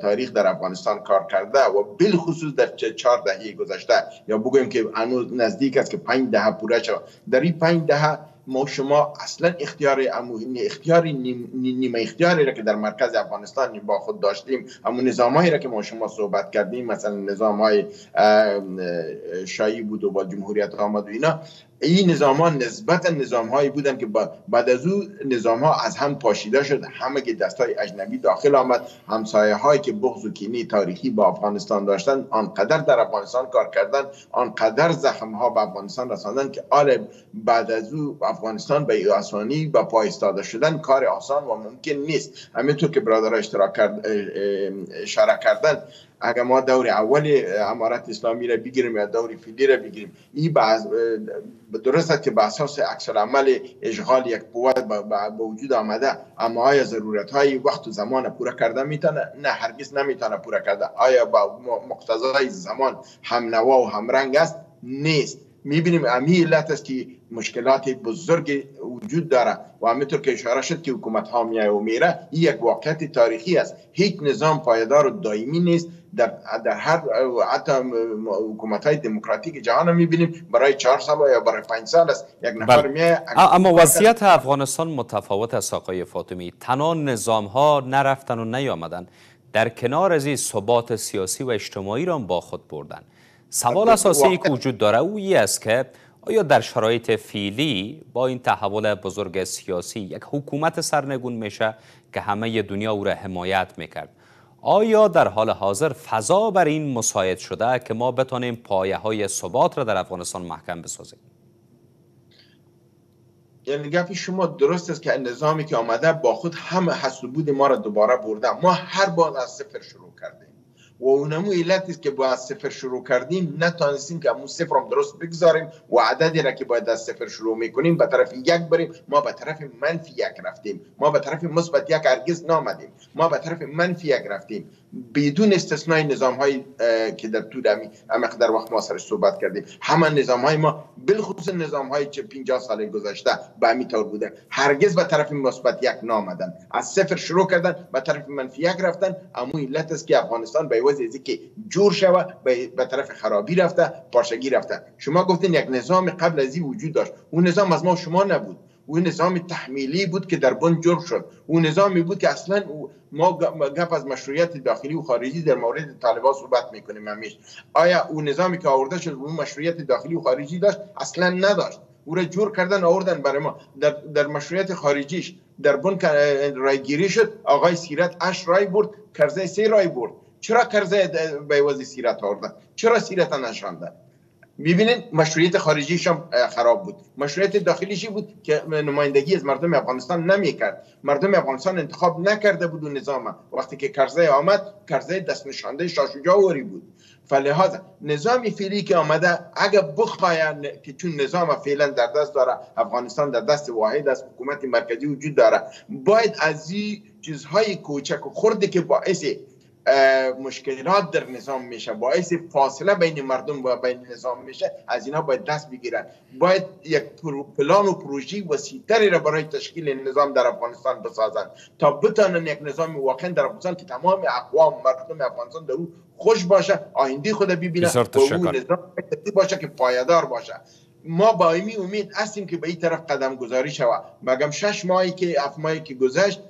Speaker 4: تاریخ در افغانستان کار کرده و بالخصوص در چهار دهه گذشته یا بگویم که هنوز نزدیک است که پنج دهه پوره شد. در این پنج دهه ما شما اصلا اختیار اختیاری نیمه اختیاری را که در مرکز افغانستان با خود داشتیم همون نظامایی را که ما شما صحبت کردیم مثلا نظام های شایی بود و با جمهوریت آمد و اینا این نظام ها نسبتا نظام هایی بودن که بعد از او نظام ها از هم پاشیده شد. همه که دست های اجنبی داخل آمد. همسایه هایی که بغض و کینی تاریخی با افغانستان داشتن آنقدر در افغانستان کار کردن آنقدر زخم ها به افغانستان رساندن که آل بعد از او افغانستان به آسانی با پای استاده شدن کار آسان و ممکن نیست. همینطور که برادر اشتراک کرد اشاره کردن اگر ما دور اول امارت اسلامی را بگیریم یا دور فیلی را بگیریم این درست است که به اساس اکثر عمل اشغال یک قوت به وجود آمده اما آیا ضرورت های وقت و زمان پورا کرده می‌تونه؟ نه هرگز نمی‌تونه پورا کرده. آیا با مقتضای زمان هم نوا و هم رنگ است؟ نیست. می‌بینیم امی علت است که مشکلات بزرگ وجود داره و همینطور که اشاره شد که حکومت ها میای و میره این یک واقعیت تاریخی است. هیچ نظام پایدار و دائمی نیست. در, در هر حتی حکومت های دموکراتیک جهان می‌بینیم. برای چهار سال یا برای پنج سال است. یک نفر بله. میه
Speaker 1: اما وضعیت افغانستان متفاوت است آقای فاطمی. تنها نظام ها نرفتن و نیامدن. در کنار از این ثبات سیاسی و اجتماعی را با خود بردن. سوال اساسی که وجود داره. او است که آیا در شرایط فیلی با این تحول بزرگ سیاسی یک حکومت سرنگون میشه که همه دنیا او را حمایت می‌کرد؟ آیا در حال حاضر فضا بر این مساعد شده که ما بتانیم پایه های ثبات را در افغانستان محکم بسازیم؟
Speaker 4: یعنی گفت شما درست است که نظامی که آمده با خود همه حس بود ما را دوباره برده. ما هر بار از صفر شروع کردیم. و اونمو علت است که با از صفر شروع کردیم نتانستیم که همون صفر هم درست بگذاریم و عددی را که باید از صفر شروع می‌کنیم به طرف یک بریم. ما به طرف منفی یک رفتیم. ما به طرف مثبت یک هرگز نامدیم ما به طرف منفی یک رفتیم. بدون استثنای نظام های که در طول امی در وقت ما سر صحبت کردیم. همه نظام های ما بالخصوص نظام های چه 50 سال گذشته به همین طور بودن. هرگز به طرف مثبت یک نامدن از صفر شروع کردن به طرف منفی یک رفتن. اما علت است که افغانستان به وجه که جور شوه به طرف خرابی رفته پارشگی رفته. شما گفتین یک نظام قبل از این وجود داشت. اون نظام از ما شما نبود. اون نظام تحمیلی بود که در بن جرم شد. اون نظامی بود که اصلا ما گپ از مشروعیت داخلی و خارجی در مورد طالبان صحبت می‌کنیم همیش. آیا اون نظامی که آورده شد اون مشروعیت داخلی و خارجی داشت؟ اصلا نداشت. او را جور کردن آوردن برای ما. در, در مشروعیت خارجیش در بن رایگیری شد. آقای سیرت اش رای برد کرزه سه رای برد. چرا کرزه بیوازی سیرت آوردن؟ چرا سیرت نشاندن؟ ببینید مشروعیت خارجیش هم خراب بود. مشروعیت داخلیشی بود که نمایندگی از مردم افغانستان نمی‌کرد. مردم افغانستان انتخاب نکرده بود و نظام وقتی که کرزه آمد کرزه دست نشانده شاشوجا بود. فلحاظ نظام فعلی که آمده اگر بخواین که چون نظام فعلا در دست داره افغانستان در دست واحد از حکومت مرکزی وجود داره باید از این چیزهای کوچک و خرده که باعث مشکلات در نظام میشه. باعث فاصله بین مردم و بین نظام میشه. از اینا باید دست بگیرن. باید یک پلان و پروژه وسیعتری را برای تشکیل نظام در افغانستان بسازن تا بتانن یک نظام واقعا در افغانستان که تمام اقوام مردم افغانستان در او خوش باشه آینده خود ببینه و اون نظام باشه که پایدار باشه. ما با امید هستیم که به این طرف قدم گذاری شود. مگم شش ماهی که اف ماهی که گذشت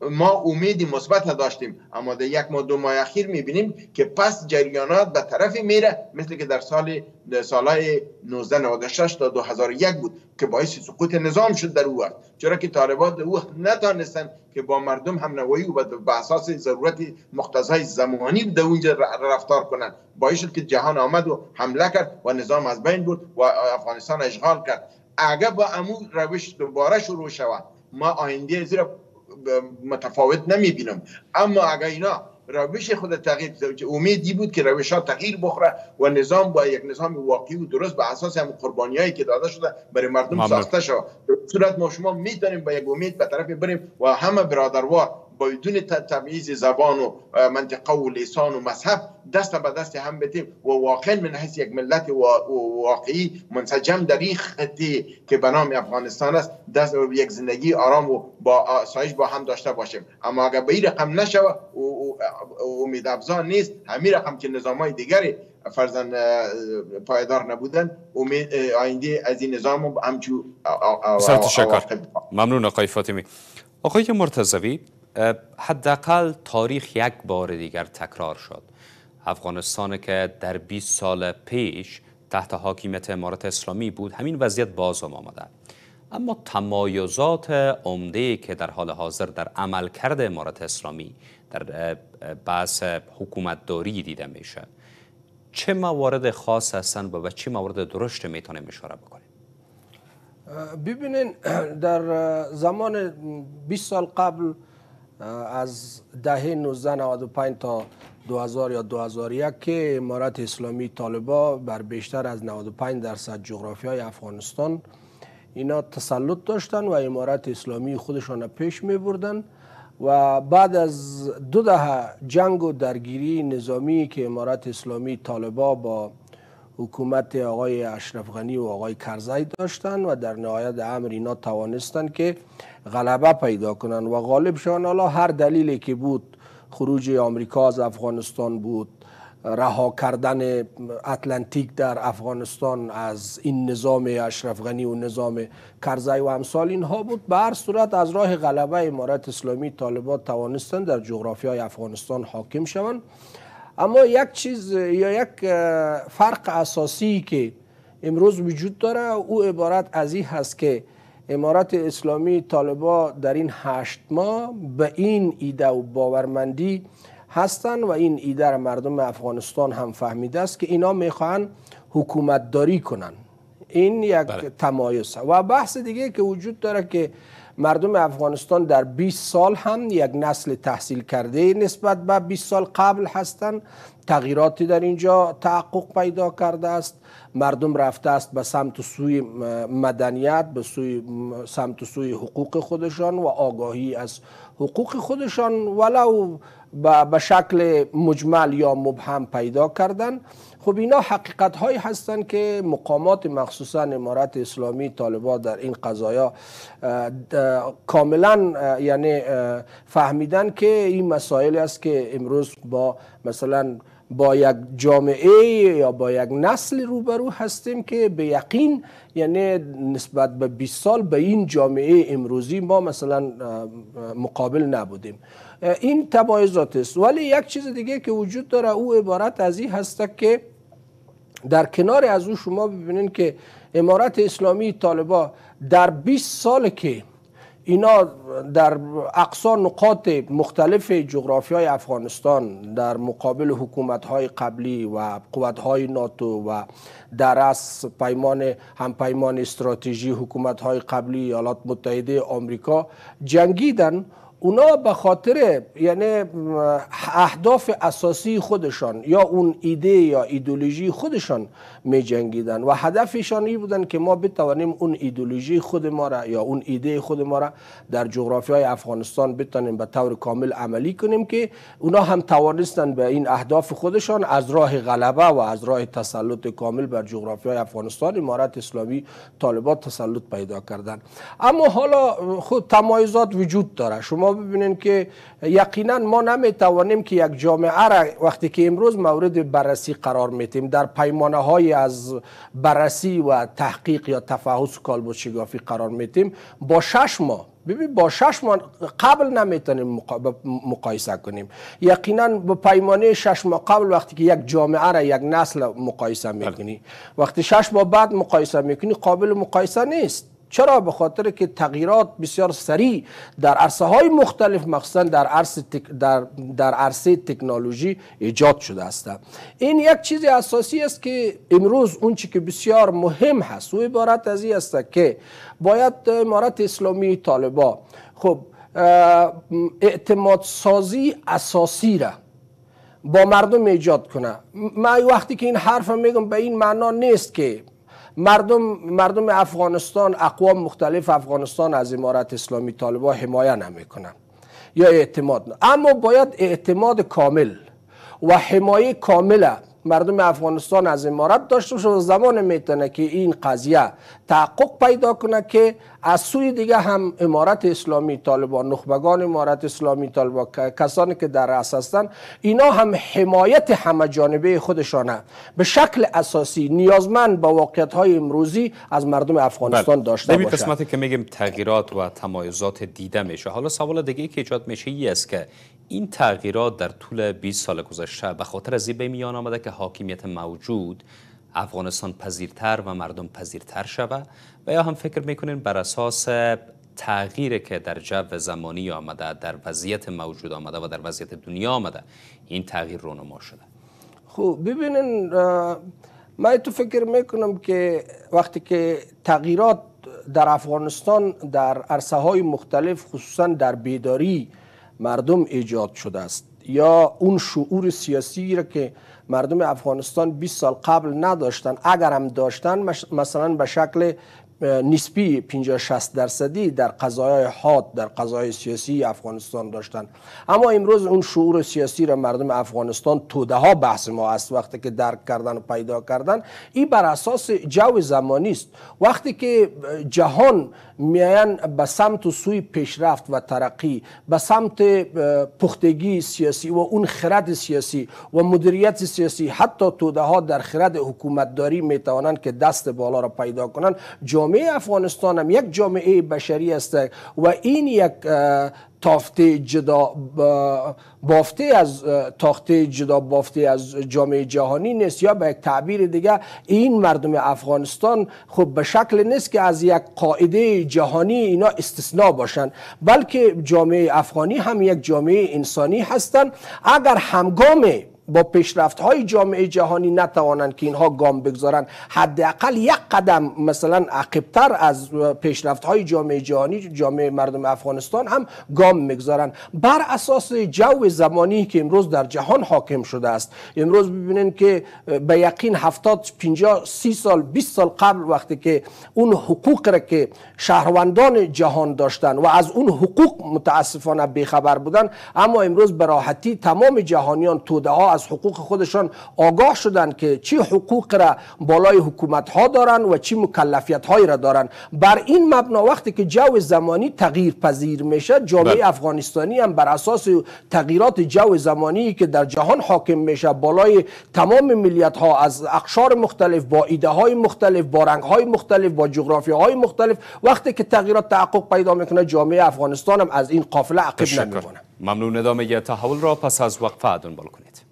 Speaker 4: ما امیدی مثبت داشتیم اما در یک ماه دو ماه اخیر می‌بینیم که پس جریانات به طرف میره مثل که در سال سالهای 1996 تا 2001 بود که باعث سقوط نظام شد در او وقت چرا که طالبان او نتانستن که با مردم هم نوایی و به اساس ضرورت مقتضای زمانی در اونجا رفتار کنند. باعث شد که جهان آمد و حمله کرد و نظام از بین بود و افغانستان اشغال کرد. اگر با امو روش دوباره شروع شود ما آینده زیرا متفاوت نمی‌بینم. اما اگر اینا روش خود تغییر امیدی بود که روش ها تغییر بخوره و نظام با یک نظام واقعی و درست به اساس هم قربانی هایی که داده شده برای مردم ساخته شد صورت ما شما می‌تونیم با یک امید به طرف بریم و همه برادروار بدون تمییز زبان و منطقه و لسان و مذهب دست به دست هم بتیم و واقعا من حیث یک ملت واقعی منسجم در این خطی که به نام افغانستان است دست یک زندگی آرام و با آسایش با هم داشته باشیم. اما اگر به این رقم نشوه امید افزا نیست. همین رقم که نظام های دیگری فرزن پایدار نبودن امید آینده از این نظام همچو
Speaker 1: تشکر ممنون آقای فاطمی. آقای مرتضوی حداقل تاریخ یک بار دیگر تکرار شد. افغانستان که در 20 سال پیش تحت حاکمیت امارت اسلامی بود همین وضعیت باز هم آمده. اما تمایزات عمده که در حال حاضر در عمل کرده امارت اسلامی در بحث حکومت داری دیده میشه چه موارد خاص هستن و به چه موارد درشت می‌تونیم اشاره بکنیم؟
Speaker 2: ببینین در زمان 20 سال قبل از دهه 1995 تا 2000 یا 2001 که امارت اسلامی طالبا بر بیشتر از 95 درصد جغرافی های افغانستان اینا تسلط داشتن و امارت اسلامی خودشان پیش می بردن و بعد از دو دهه جنگ و درگیری نظامی که امارت اسلامی طالبا با حکومت آقای اشرف غنی و آقای کرزی داشتن و در نهایت امر اینا توانستن که غلبه پیدا کنن. و غالب شدن حالا هر دلیلی که بود خروج آمریکا از افغانستان بود رها کردن اتلانتیک در افغانستان از این نظام اشرف غنی و نظام کرزی و امثال اینها بود. به هر صورت از راه غلبه امارت اسلامی طالبان توانستن در جغرافی های افغانستان حاکم شوند. اما یک چیز یا یک فرق اساسی که امروز وجود داره او عبارت از این هست که امارات اسلامی طالبا در این هشت ماه به این ایده و باورمندی هستند و این ایده را مردم افغانستان هم فهمیده است که اینا می‌خوان حکومت داری کنن این یک بله. تمایز و بحث دیگه که وجود داره که مردم افغانستان در 20 سال هم یک نسل تحصیل کرده نسبت به 20 سال قبل هستند تغییراتی در اینجا تحقق پیدا کرده است. مردم رفته است به سمت سوی مدنیت به سوی سمت سوی حقوق خودشان و آگاهی از حقوق خودشان. ولو به شکل مجمل یا مبهم پیدا کردن. خب اینا حقیقت هایی هستند که مقامات مخصوصا امارت اسلامی طالبان در این قضایا کاملا یعنی فهمیدن که این مسائل است که امروز با مثلا با یک جامعه یا با یک نسل روبرو هستیم که به یقین یعنی نسبت به 20 سال به این جامعه امروزی ما مثلا مقابل نبودیم. این تبایزات است. ولی یک چیز دیگه که وجود داره او عبارت از این هست که در کنار از او شما ببینید که امارت اسلامی طالبا در 20 سال که اینا در اقصا نقاط مختلف جغرافی های افغانستان در مقابل حکومت های قبلی و قوت های ناتو و در از پیمان هم پیمان استراتژی حکومت های قبلی ایالات متحده آمریکا جنگیدن اونا به خاطر یعنی اهداف اساسی خودشان یا اون ایده یا ایدولوژی خودشان می جنگیدن و هدفشان این بودن که ما بتوانیم اون ایدولوژی خود ما را یا اون ایده خود ما را در جغرافی های افغانستان بتانیم به طور کامل عملی کنیم که اونا هم توانستن به این اهداف خودشان از راه غلبه و از راه تسلط کامل بر جغرافی های افغانستان امارت اسلامی طالبات تسلط پیدا کردن. اما حالا خود تمایزات وجود داره. شما ببینین که یقینا ما نمی‌توانیم که یک جامعه را وقتی که امروز مورد بررسی قرار میتیم در پیمانه های از بررسی و تحقیق یا تفحص کالبد شگافی قرار میتیم با شش ماه ببین با شش ماه قبل نمی‌تونیم مقایسه کنیم. یقینا با پیمانه شش ماه قبل وقتی که یک جامعه را یک نسل مقایسه می‌کنی. وقتی شش ماه بعد مقایسه می‌کنی قابل مقایسه نیست. چرا؟ به خاطر که تغییرات بسیار سریع در عرصه های مختلف مخصوصا در عرصه در در عرصه تکنولوژی ایجاد شده است. این یک چیز اساسی است که امروز اون چی که بسیار مهم هست و عبارت از این است که باید امارت اسلامی طالبا خب اعتماد سازی اساسی را با مردم ایجاد کنه. من وقتی که این حرف میگم به این معنا نیست که مردم مردم افغانستان اقوام مختلف افغانستان از امارت اسلامی طالبا حمایه نمی‌کنن یا اعتماد اما باید اعتماد کامل و حمایه کامله مردم افغانستان از امارت داشته باشه و زمان می‌تونه که این قضیه تحقق پیدا کنه که از سوی دیگه هم امارت اسلامی طالبان نخبگان امارت اسلامی طالبان کسانی که در رأس هستند اینا هم حمایت همه جانبه خودشانه. به شکل اساسی نیازمند با واقعیت های امروزی از مردم افغانستان بله. داشته باشه.
Speaker 1: قسمتی که میگیم تغییرات و تمایزات دیده میشه. حالا سوال دیگه که ایجاد میشه ای است که این تغییرات در طول 20 سال گذشته به خاطر از به میان آمده که حاکمیت موجود افغانستان پذیرتر و مردم پذیرتر شود و یا هم فکر می‌کنین بر اساس تغییری که در جو زمانی آمده در وضعیت موجود آمده و در وضعیت دنیا آمده این تغییر رونما شده؟
Speaker 2: خب ببینین من تو فکر می‌کنم که وقتی که تغییرات در افغانستان در عرصه های مختلف خصوصا در بیداری مردم ایجاد شده است. یا اون شعور سیاسی را که مردم افغانستان 20 سال قبل نداشتن اگر هم داشتن مثلا به شکل نسبی 50 60 درصدی در قضایای حاد در قضای سیاسی افغانستان داشتن. اما امروز اون شعور سیاسی را مردم افغانستان توده ها بحث ما است. وقتی که درک کردن و پیدا کردن این بر اساس جو زمانی است. وقتی که جهان میان به سمت و سوی پیشرفت و ترقی به سمت پختگی سیاسی و اون خرد سیاسی و مدیریت سیاسی حتی توده ها در خرد حکومتداری می‌توانند که دست بالا را پیدا کنند جامعه افغانستان هم یک جامعه بشری است و این یک تافته جدا بافته از تاخته جدا بافته از جامعه جهانی نیست یا به یک تعبیر دیگه این مردم افغانستان خب به شکل نیست که از یک قاعده جهانی اینا استثناء باشند بلکه جامعه افغانی هم یک جامعه انسانی هستند اگر همگام با پیشرفت های جامعه جهانی نتوانند که اینها گام بگذارند. حداقل یک قدم مثلا عقبتر از پیشرفت های جامعه جهانی جامعه مردم افغانستان هم گام می‌گذارند. بر اساس جو زمانی که امروز در جهان حاکم شده است. امروز ببینید که به یقین 70 50 30 سال 20 سال قبل وقتی که اون حقوق را که شهروندان جهان داشتن و از اون حقوق متاسفانه بیخبر بودن اما امروز به راحتی تمام جهانیان توده ها از حقوق خودشان آگاه شدند که چی حقوق را بالای حکومت ها دارند و چی مکلفیت های را دارند. بر این مبنا وقتی که جو زمانی تغییر پذیر میشه جامعه بله. افغانستانی هم بر اساس تغییرات جو زمانی که در جهان حاکم میشه بالای تمام ملیت ها از اقشار مختلف با ایده های مختلف با رنگ های مختلف با جغرافی های مختلف وقتی که تغییرات تحقق پیدا می‌کنه جامعه افغانستان هم از این قافله عقب نمیمونه.
Speaker 1: ممنون. ادامه تحول را پس از وقفه دنبال کنید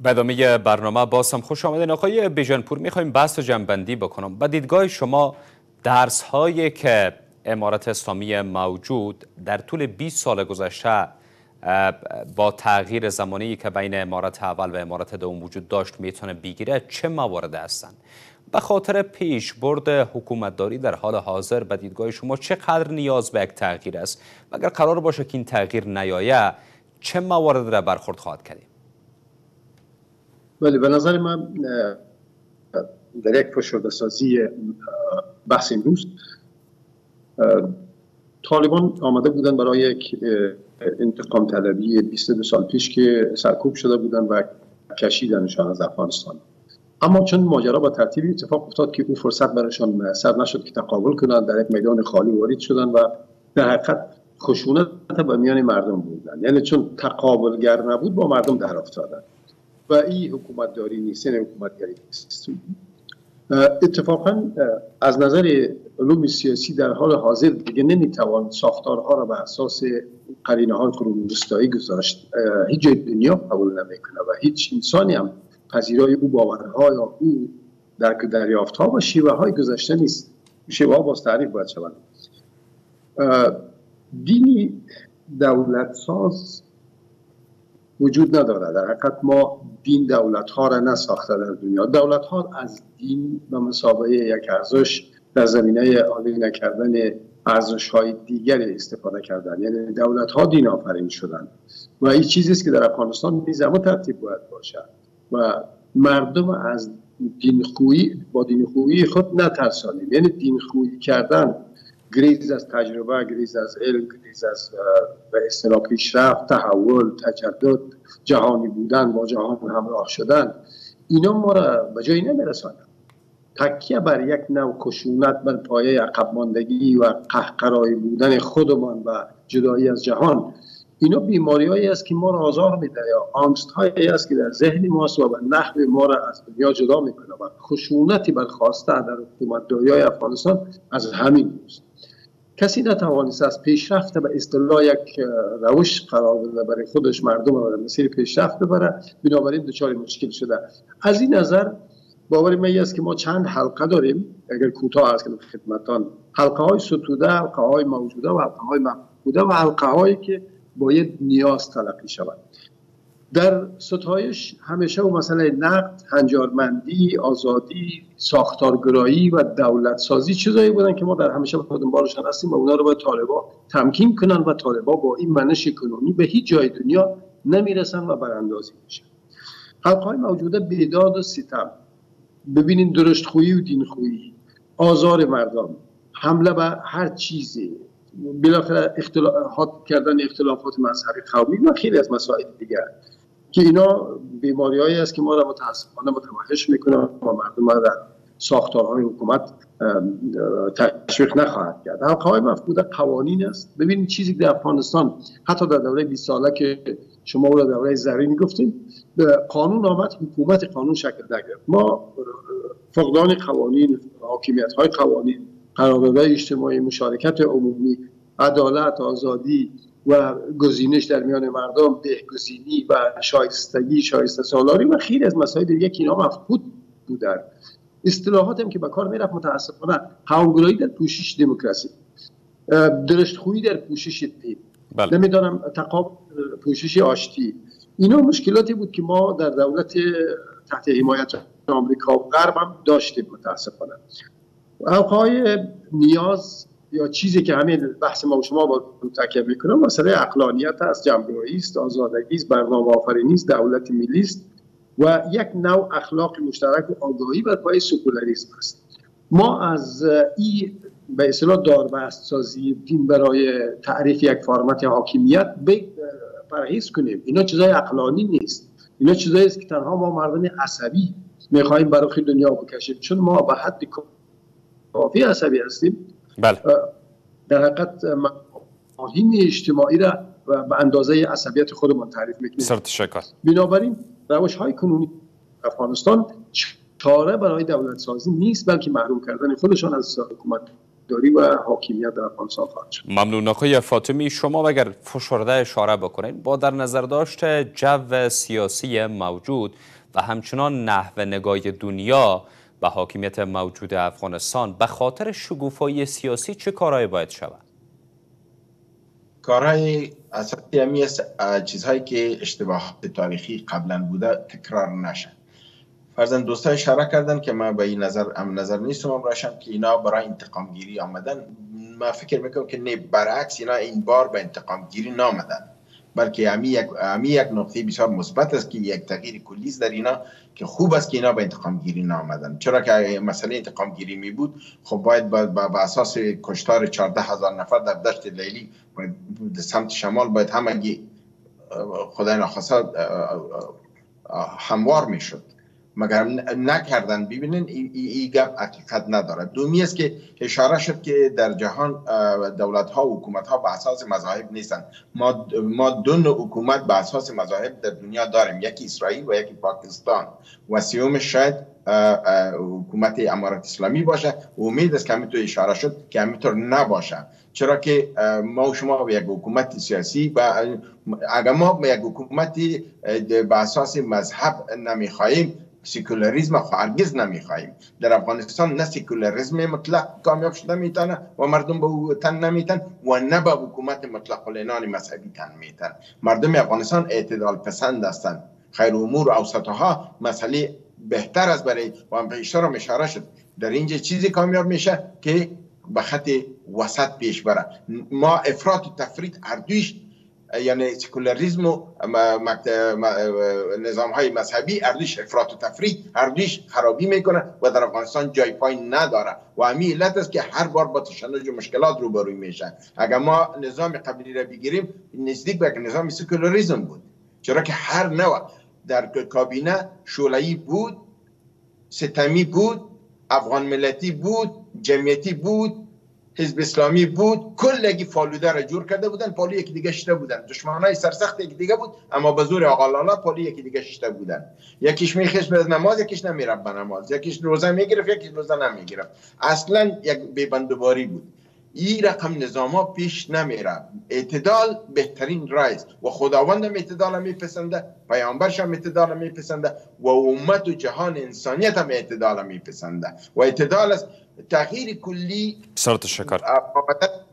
Speaker 1: به ادامه برنامه باز هم خوش آمدین. آقای بیژنپور می‌خوایم بحث جنبندی بکنم. با دیدگاه شما درس هایی که امارت اسلامی موجود در طول 20 سال گذشته با تغییر زمانی که بین امارت اول و امارت دوم وجود داشت می‌تونه بگیره چه موارد هستند به خاطر پیش برد حکومتداری در حال حاضر به دیدگاه شما چقدر نیاز به یک تغییر است؟ و اگر قرار باشه که این تغییر نیایه چه موارد را برخورد خواهد کردیم
Speaker 3: ولی به نظر من در یک فشرده سازی بحث امروز طالبان آمده بودن برای یک انتقام طلبی 22 سال پیش که سرکوب شده بودن و کشیدنشان از افغانستان. اما چون ماجرا با ترتیبی اتفاق افتاد که او فرصت برایشان میسر نشد که تقابل کنند در یک میدان خالی وارد شدن و در حقیقت خشونت به میان مردم بودن یعنی چون تقابلگر نبود با مردم در افتادن و این حکومت داری نیست یعنی حکومتگری نیست. اتفاقا از نظر علوم سیاسی در حال حاضر دیگه نمی‌توان ساختارها را به اساس قرینه های قرون وسطایی گذاشت هیچ جای دنیا قبول نمی‌کنه و هیچ انسانی هم پذیرای او باورها یا او درک دریافت ها و شیوه های گذشته نیست. شیوه ها باز تعریف باید شوند دینی دولت ساز وجود نداره در حقیقت ما دین دولت ها را نساخته در دنیا. دولت ها از دین به مسابقه یک ارزش در زمینه عالی نکردن ارزش های دیگری استفاده کردن یعنی دولت ها دین آفرین شدن و این چیزی است که در افغانستان نیز اما ترتیب باید باشد. و مردم از دین خویی با دین خویی خود نترسانیم. یعنی دین خویی کردن گریز از تجربه گریز از علم گریز از به اصطلاح پیشرفت تحول تجدد جهانی بودن با جهان همراه شدن اینا ما را به جایی نمیرسانند تکیه بر یک نوع کشونت بر پایه عقب ماندگی و قهقرایی بودن خودمان و جدایی از جهان اینا بیماری است که ما را آزار میده یا آنست هایی است که در ذهن ماست و به نحو ما را از دنیا جدا می‌کنه و خشونتی برخواسته در حکومت های افغانستان از همین روز کسی نتوانست از پیشرفت به اصطلاح یک روش قرار بده برای خودش مردم را مسیر پیشرفت ببره بنابراین دچار مشکل شده. از این نظر باور من است که ما چند حلقه داریم. اگر کوتاه است که خدمتان حلقه های ستوده حلقه های موجوده و حلقه های مفقوده و حلقه هایی که باید نیاز تلقی شود. در ستایش همیشه و مسئله نقد، هنجارمندی، آزادی، ساختارگرایی و دولت سازی چیزایی بودن که ما در همیشه با دنبالشان هستیم و اونا رو باید طالبا تمکین کنن و طالبا با این منش اکنومی به هیچ جای دنیا نمی‌رسن و براندازی میشن. حلقهای موجوده بیداد و ستم ببینین درشت خویی و دین خویی آزار مردم حمله به هر چیزی بالاخره اختلافات کردن اختلافات مذهبی قومی و خیلی از مسائل دیگر. که اینا بیماری است که ما را متاسفانه متوحش می‌کنه و مردم را در ساختارهای حکومت تشویق نخواهد کرد. حلقه های مفقود قوانین است. ببینید چیزی که در افغانستان حتی در دوره 20 ساله که شما را دوره زرین گفتیم قانون آمد حکومت قانون شکل نگرفت. ما فقدان قوانین حاکمیت های قوانین قراردادهای اجتماعی مشارکت عمومی عدالت آزادی و گزینش در میان مردم بهگزینی و شایستگی شایسته سالاری و خیلی از مسائل دیگه که اینا مفقود بودن. اصطلاحات هم که به کار می‌رفت متاسفانه هاونگرایی در پوشش دموکراسی. درشت خویی در پوشش دین. بله. نمی‌دانم تقاب پوشش آشتی. اینا مشکلاتی بود که ما در دولت تحت حمایت آمریکا و غرب هم داشتیم متاسفانه. اوقای نیاز یا چیزی که همین بحث ما و شما با تکیه می‌کنه مسئله اقلانیت است جمعیایی است آزادگی است برنامه آفرینی است دولت ملی است و یک نوع اخلاق مشترک و آگاهی بر پای سکولاریسم است. ما از این به اصطلاح داربست سازی دین برای تعریف یک فرمت حاکمیت پرهیز کنیم. اینا چیزای اقلانی نیست. اینا چیزایی است که تنها ما مردم عصبی می‌خواهیم برای دنیا بکشیم. چون ما به حد کافی عصبی هستیم.
Speaker 1: بله.
Speaker 3: در حقیقت مفاهیم اجتماعی را به اندازه عصبیت خودمان تعریف می‌کنیم
Speaker 1: سر تشکر
Speaker 3: بنابراین روش های کنونی افغانستان چاره برای دولت سازی نیست بلکه محروم کردن خودشان از حکومت داری و حاکمیت در افغانستان خواهد شد.
Speaker 1: ممنون آقای فاطمی. شما اگر فشرده اشاره بکنید با در نظر داشت جو سیاسی موجود و همچنان نحو نگاه دنیا به حاکمیت موجود افغانستان به خاطر شگوفایی سیاسی چه کارهایی باید شود؟
Speaker 4: کارهای اساسی همی چیزهایی که اشتباهات تاریخی قبلا بوده تکرار نشه فرزن دوستای اشاره کردن که من به این نظر ام نظر نیستم راشم که اینا برای انتقام گیری آمدن. ما فکر می‌کنم که نه برعکس اینا این بار به انتقام گیری نامدن. بلکه همی یک, همی یک نقطه بسیار مثبت است که یک تغییر کلی در اینا که خوب است که اینا به انتقام گیری نامدن. چرا که مسئله انتقام گیری می بود خب باید با, اساس کشتار 14 هزار نفر در دشت لیلی سمت شمال باید همگی خدای نخواسته هموار می شد. مگر نکردن. ببینین این ای گپ حقیقت نداره. دومی است که اشاره شد که در جهان دولت ها و حکومت ها به اساس مذاهب نیستن. ما ما دو نوع حکومت به اساس مذاهب در دنیا داریم. یکی اسرائیل و یکی پاکستان. و سیوم شاید حکومت امارت اسلامی باشه. و امید است که همینطور اشاره شد که همینطور نباشه. چرا که ما و شما به یک حکومت سیاسی و اگر ما به یک حکومت به اساس مذهب نمی‌خواهیم سکولاریزم هرگز نمی‌خواهیم. در افغانستان نه سکولاریزم مطلق کامیاب شده می‌تونه و مردم به او تن نمیتن و نه به حکومت مطلق العنان مذهبی تن میتن. مردم افغانستان اعتدال پسند هستند. خیر امور و اوسطها مسئله بهتر از برای و هم اشاره شد. در اینجا چیزی کامیاب میشه که به خط وسط پیش بره. ما افراط و تفرید هر یعنی سکولاریزم و نظام های مذهبی اردوش افراط و تفرید اردوش خرابی می‌کنه و در افغانستان جای پای نداره. و همین علت است که هر بار با تشنج و مشکلات روبروی میشه. اگر ما نظام قبلی را بگیریم نزدیک به نظام سکولاریزم بود. چرا که هر نوع در کابینه شولایی بود ستمی بود افغان ملتی بود جمعیتی بود حزب اسلامی بود کلگی فالوده را جور کرده بودن پالو یکی دیگه شته بودن. های سرسخت یکی دیگه بود اما به زور آقا لالا پالو یکی دیگه شته بودن. یکیش میخش به نماز یکیش نمیره به نماز. یکیش روزه می‌گرفت یکیش روزه نمی‌گرفت. اصلا یک بیبندوباری بود. این رقم نظام ها پیش نمیره اعتدال بهترین رایز و خداوند هم اعتدال میپسنده پیامبرش هم اعتدال میپسنده و امت و جهان انسانیت هم اعتدال میپسنده. و اعتدال است تغییر کلی
Speaker 1: سر تشکر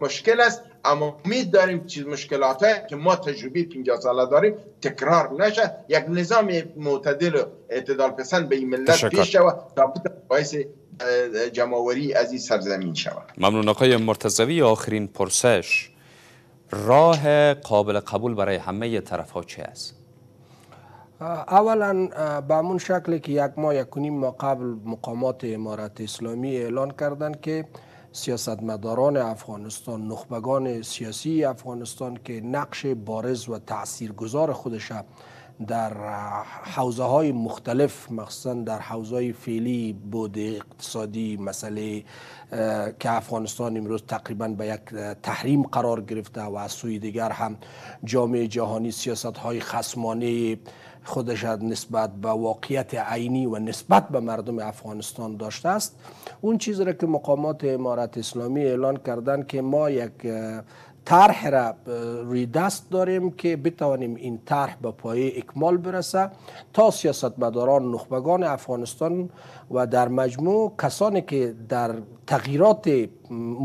Speaker 4: مشکل است. اما امید داریم چیز مشکلات های که ما تجربه 50 ساله داریم تکرار نشه. یک نظام معتدل و اعتدال پسند به این ملت پیش شود. تا باعث جمعوری از این سرزمین شود.
Speaker 1: ممنون. آقای مرتضوی آخرین پرسش. راه قابل قبول برای همه طرف ها چه است؟
Speaker 2: اولا به همون شکلی که یک ماه یک ما قبل مقامات امارت اسلامی اعلان کردند که سیاستمداران افغانستان نخبگان سیاسی افغانستان که نقش بارز و تاثیرگذار خودش در حوزه های مختلف مخصوصا در حوزه فعلی بود اقتصادی مسئله که افغانستان امروز تقریبا به یک تحریم قرار گرفته و از سوی دیگر هم جامعه جهانی سیاست های خصمانه خودش نسبت به واقعیت عینی و نسبت به مردم افغانستان داشته است. اون چیزی را که مقامات امارت اسلامی اعلان کردن که ما یک طرح را روی دست داریم که بتوانیم این طرح به پایه اکمال برسه تا سیاستمداران نخبگان افغانستان و در مجموع کسانی که در تغییرات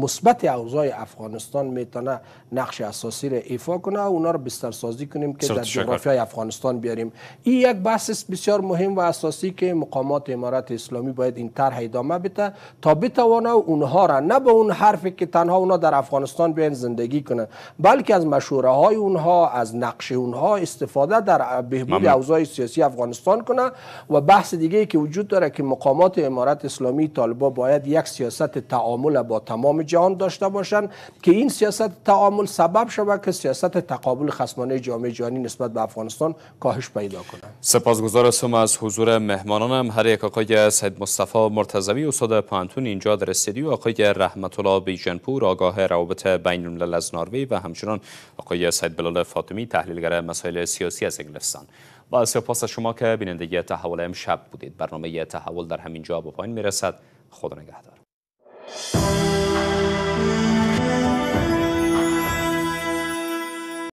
Speaker 2: مثبت اوضاع افغانستان می‌تونه نقش اساسی را ایفا کنه. و اونا رو بستر سازی کنیم که در جغرافیای افغانستان بیاریم. این یک بحث بسیار مهم و اساسی که مقامات امارت اسلامی باید این طرح ادامه بده تا بتوانه اونها را نه به اون حرفی که تنها اونا در افغانستان بیان زندگی کنه بلکه از مشوره های اونها از نقش اونها استفاده در بهبود اوضاع سیاسی افغانستان کنه. و بحث دیگه که وجود داره که مقامات امارت اسلامی طالبا باید یک سیاست تعامل با تمام جهان داشته باشند که این سیاست تعامل سبب شود که سیاست تقابل خصمانه جامعه جهانی نسبت به افغانستان کاهش پیدا کنند
Speaker 1: سپاسگزار هستم از حضور مهمانانم. هر یک آقای سید مصطفی مرتضوی استاد پانتون اینجا در استودیو آقای رحمت الله بیژنپور آگاه روابط بین الملل از ناروی و همچنان آقای سید بلال فاطمی تحلیلگر مسائل سیاسی از انگلستان. با سپاس شما که بیننده تحول امشب بودید. برنامه تحول در همین جا به پایین می‌رسد. خدا نگهدار. you